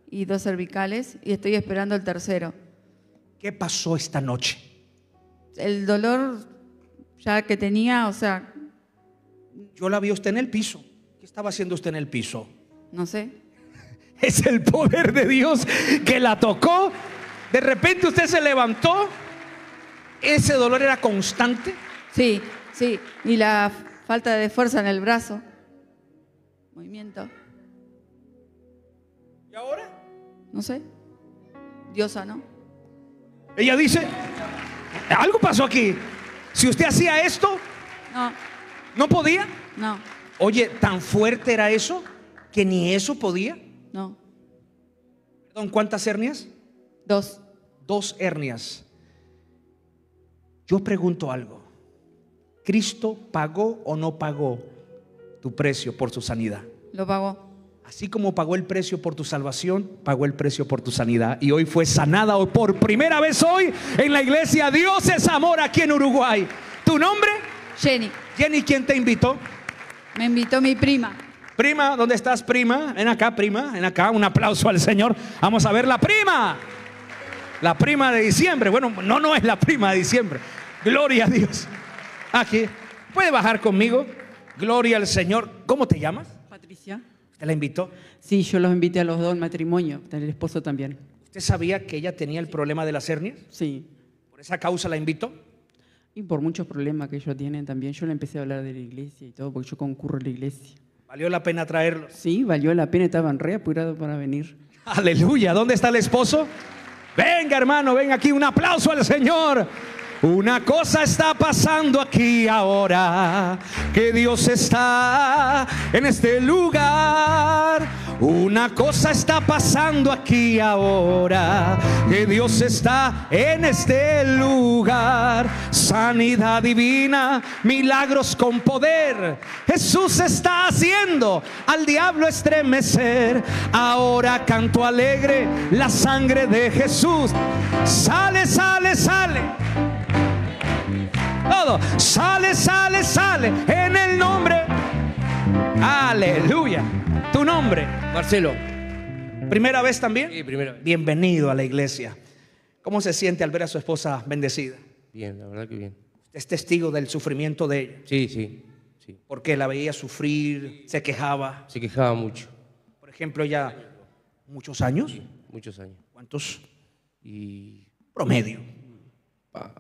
y dos cervicales y estoy esperando el tercero. ¿Qué pasó esta noche? El dolor ya que tenía, o sea, Yo la vi usted en el piso. ¿Qué estaba haciendo usted en el piso? no sé. Es el poder de Dios que la tocó. De repente usted se levantó. Ese dolor era constante. Sí, sí. Y la falta de fuerza en el brazo. Movimiento. ¿Y ahora? No sé. Dios sanó. Ella dice, algo pasó aquí. Si usted hacía esto, No, ¿no podía? no, Oye, tan fuerte era eso que ni eso podía. No. Perdón, ¿cuántas hernias? Dos. Dos hernias. Yo pregunto algo. ¿Cristo pagó o no pagó tu precio por su sanidad? Lo pagó. Así como pagó el precio por tu salvación, pagó el precio por tu sanidad. Y hoy fue sanada hoy por primera vez hoy en la iglesia Dios es amor aquí en Uruguay. ¿Tu nombre? Jenny. Jenny, ¿quién te invitó? Me invitó mi prima. Prima, ¿dónde estás, prima? Ven acá, prima, ven acá. Un aplauso al Señor. Vamos a ver la prima. La prima de diciembre. Bueno, no, no es la prima de diciembre. Gloria a Dios. Aquí. ¿Puede bajar conmigo? Gloria al Señor. ¿Cómo te llamas? Patricia. ¿Te la invitó? Sí, yo los invité a los dos al matrimonio, el esposo también. ¿Usted sabía que ella tenía el problema de las hernias? Sí. ¿Por esa causa la invitó? Y por muchos problemas que ellos tienen también, yo le empecé a hablar de la iglesia y todo, porque yo concurro a la iglesia. ¿Valió la pena traerlo? Sí, valió la pena, estaban re apurados para venir. Aleluya. ¿Dónde está el esposo? Venga, hermano, ven aquí. Un aplauso al Señor. Una cosa está pasando aquí ahora, que Dios está en este lugar. Una cosa está pasando aquí ahora, que Dios está en este lugar. Sanidad divina, milagros con poder. Jesús está haciendo al diablo estremecer. Ahora canto alegre la sangre de Jesús. Sale, sale, sale. Todo. Sale, sale, sale. En el nombre. Aleluya. Tu nombre. Marcelo. ¿Primera vez también? Sí, primera vez. Bienvenido a la iglesia. ¿Cómo se siente al ver a su esposa bendecida? Bien, la verdad que bien. Usted es testigo del sufrimiento de ella. Sí, sí, sí. Porque la veía sufrir, se quejaba. Se quejaba mucho. Por ejemplo, ya muchos años. Sí, muchos años. ¿Cuántos? Y. Promedio. Pa,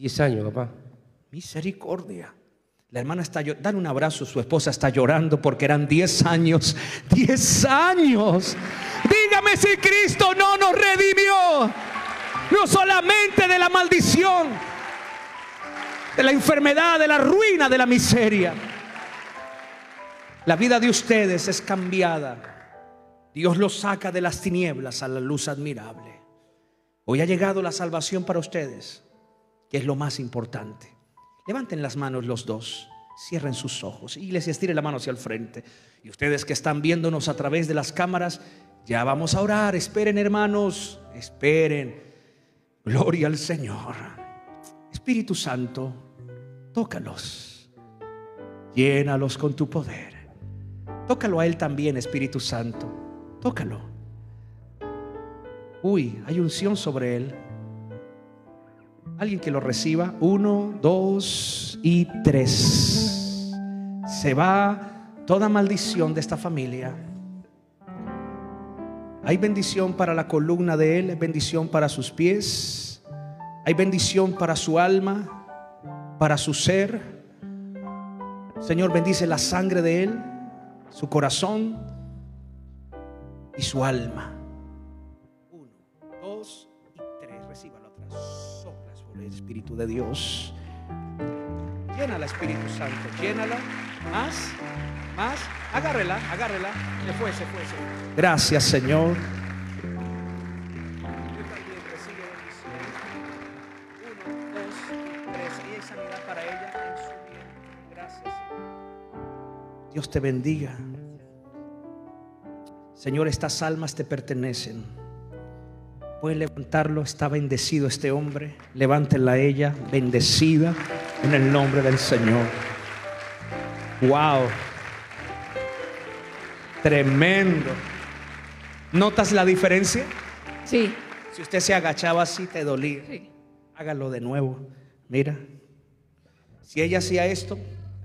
10 años, papá. Misericordia. La hermana está llorando. Dale un abrazo, su esposa está llorando porque eran 10 años. 10 años. Dígame si Cristo no nos redimió. No solamente de la maldición, de la enfermedad, de la ruina, de la miseria. La vida de ustedes es cambiada. Dios los saca de las tinieblas a la luz admirable. Hoy ha llegado la salvación para ustedes, que es lo más importante. Levanten las manos los dos, cierren sus ojos y les estire la mano hacia el frente. Y ustedes que están viéndonos a través de las cámaras, ya vamos a orar. Esperen, hermanos, esperen. Gloria al Señor. Espíritu Santo, tócalos. Llénalos con tu poder. Tócalo a Él también, Espíritu Santo. Tócalo. Uy, hay unción sobre Él. Alguien que lo reciba. Uno, dos y tres. Se va toda maldición de esta familia. Hay bendición para la columna de Él, bendición para sus pies, hay bendición para su alma, para su ser. Señor, bendice la sangre de Él, su corazón y su alma. Espíritu de Dios. Llénala, Espíritu Santo. Llénala. Más, más. Agárrela, agárrela. Se fue, se fue, se fue. Gracias, Señor. Dios te bendiga. Señor, estas almas te pertenecen. Puedes levantarlo, está bendecido este hombre. Levántela a ella, bendecida en el nombre del Señor. Wow. Tremendo. ¿Notas la diferencia? Sí. Si usted se agachaba así, te dolía. Hágalo de nuevo. Mira. Si ella hacía esto,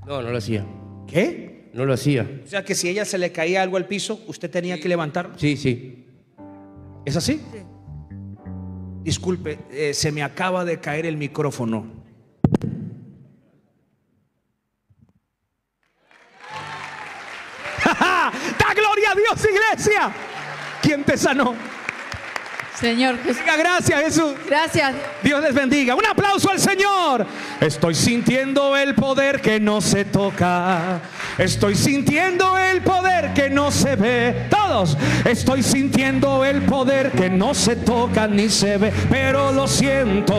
No, no lo hacía. ¿qué? No lo hacía. O sea que si ella se le caía algo al piso, usted tenía que levantar. Sí, sí. ¿Es así? Disculpe, eh, se me acaba de caer el micrófono. ¡Da gloria a Dios, iglesia! ¿Quién te sanó? Señor Jesús. Diga gracias, Jesús. Gracias. Dios les bendiga. Un aplauso al Señor. Estoy sintiendo el poder que no se toca. Estoy sintiendo el poder que no se ve. Todos. Estoy sintiendo el poder que no se toca ni se ve. Pero lo siento.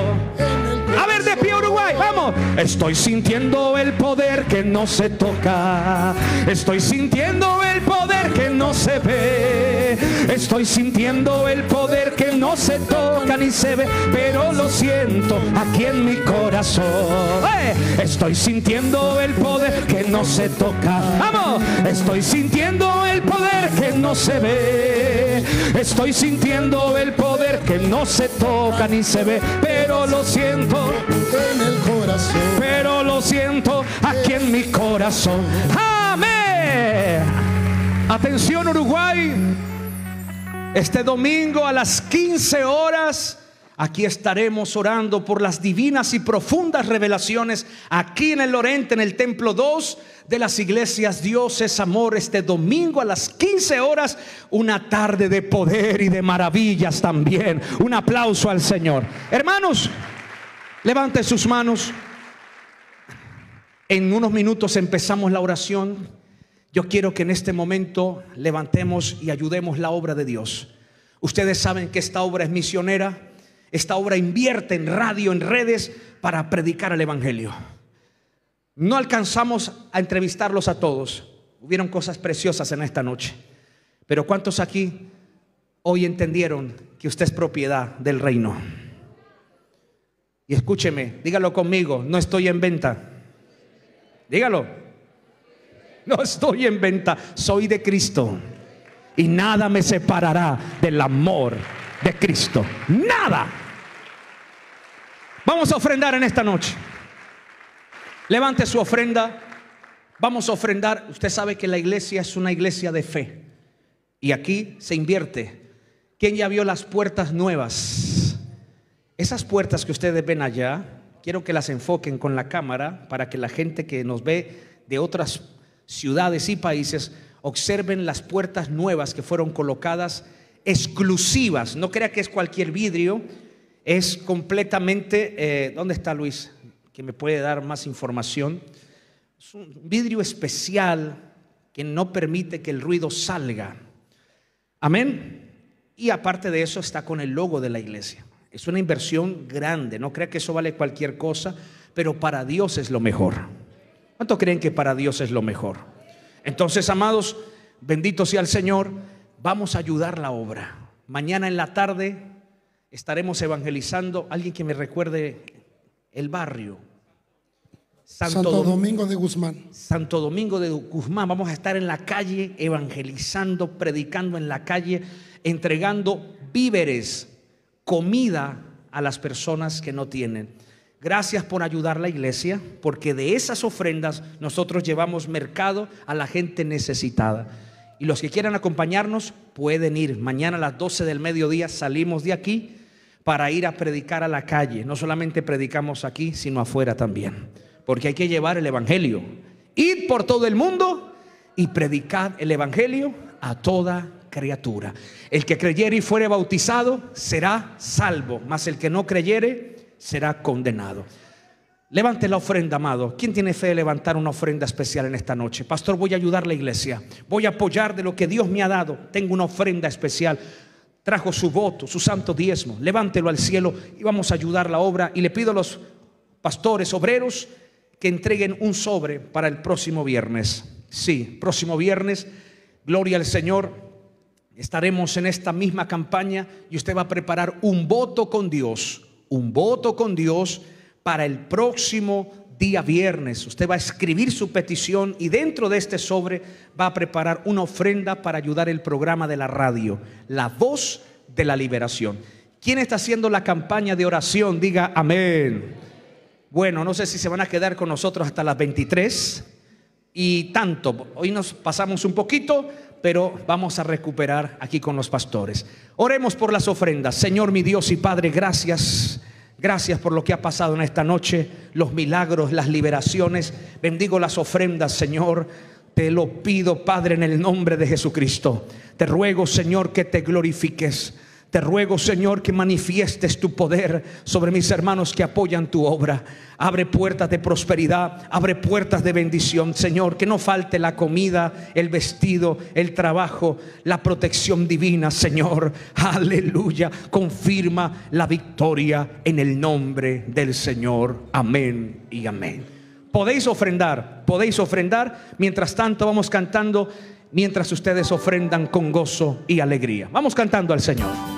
A ver, de pie Uruguay, vamos. Estoy sintiendo el poder que no se toca. Estoy sintiendo el poder que no se ve. Estoy sintiendo el poder que no se toca ni se ve, pero lo siento aquí en mi corazón. ¡Eh! Estoy sintiendo el poder que no se toca. Vamos, estoy sintiendo el poder que no se ve. Estoy sintiendo el poder que no se toca ni se ve, pero lo siento en el corazón. Pero lo siento aquí en mi corazón. Amén. Atención Uruguay. Este domingo a las 15 horas. Aquí estaremos orando por las divinas y profundas revelaciones aquí en el Lorente, en el Templo 2 de las iglesias Dios es Amor. Este domingo a las 15 horas, una tarde de poder y de maravillas también. Un aplauso al Señor. Hermanos, Levante sus manos. En unos minutos empezamos la oración. Yo quiero que en este momento levantemos y ayudemos la obra de Dios. Ustedes saben que esta obra es misionera. Esta obra invierte en radio, en redes, para predicar el Evangelio. No alcanzamos a entrevistarlos a todos. Hubieron cosas preciosas en esta noche. Pero ¿cuántos aquí hoy entendieron que usted es propiedad del reino? Y escúcheme, dígalo conmigo, no estoy en venta. Dígalo. No estoy en venta, soy de Cristo. Y nada me separará del amor de Cristo. Nada. Vamos a ofrendar en esta noche. Levante su ofrenda. Vamos a ofrendar. Usted sabe que la iglesia es una iglesia de fe. Y aquí se invierte. ¿Quién ya vio las puertas nuevas? Esas puertas que ustedes ven allá, quiero que las enfoquen con la cámara para que la gente que nos ve de otras ciudades y países observen las puertas nuevas que fueron colocadas exclusivas. No crea que es cualquier vidrio, es completamente... Eh, ¿Dónde está Luis? Que me puede dar más información. Es un vidrio especial que no permite que el ruido salga. Amén. Y aparte de eso está con el logo de la iglesia. Es una inversión grande, no crea que eso vale cualquier cosa, pero para Dios es lo mejor. ¿Cuánto creen que para Dios es lo mejor? Entonces, amados, bendito sea el Señor, vamos a ayudar la obra. Mañana en la tarde estaremos evangelizando. Alguien que me recuerde el barrio. Santo, Domingo de Guzmán. Santo Domingo de Guzmán. Vamos a estar en la calle evangelizando, predicando en la calle, entregando víveres, comida a las personas que no tienen. Gracias por ayudar a la iglesia, porque de esas ofrendas nosotros llevamos mercado a la gente necesitada. Y los que quieran acompañarnos pueden ir. Mañana a las 12 del mediodía salimos de aquí para ir a predicar a la calle. No solamente predicamos aquí, sino afuera también. Porque hay que llevar el Evangelio. Ir por todo el mundo y predicar el Evangelio a toda criatura. El que creyere y fuere bautizado será salvo, mas el que no creyere será condenado. Levante la ofrenda, amado. ¿Quién tiene fe de levantar una ofrenda especial en esta noche? Pastor, voy a ayudar a la iglesia. Voy a apoyar de lo que Dios me ha dado. Tengo una ofrenda especial. Trajo su voto, su santo diezmo. Levántelo al cielo y vamos a ayudar la obra. Y le pido a los pastores, obreros, que entreguen un sobre para el próximo viernes. Sí, próximo viernes. Gloria al Señor. Estaremos en esta misma campaña y usted va a preparar un voto con Dios. Un voto con Dios para el próximo día viernes. Usted va a escribir su petición y dentro de este sobre va a preparar una ofrenda para ayudar el programa de la radio, La Voz de la Liberación. ¿Quién está haciendo la campaña de oración? Diga amén. Bueno, no sé si se van a quedar con nosotros hasta las 23 y tanto. Hoy nos pasamos un poquito, pero vamos a recuperar aquí con los pastores. Oremos por las ofrendas. Señor mi Dios y Padre, gracias. Gracias por lo que ha pasado en esta noche, los milagros, las liberaciones. Bendigo las ofrendas, Señor. Te lo pido, Padre, en el nombre de Jesucristo. Te ruego, Señor, que te glorifiques. Te ruego, Señor, que manifiestes tu poder sobre mis hermanos que apoyan tu obra. Abre puertas de prosperidad, abre puertas de bendición, Señor. Que no falte la comida, el vestido, el trabajo, la protección divina, Señor. Aleluya. Confirma la victoria en el nombre del Señor. Amén y amén. Podéis ofrendar, podéis ofrendar. Mientras tanto vamos cantando, mientras ustedes ofrendan con gozo y alegría. Vamos cantando al Señor.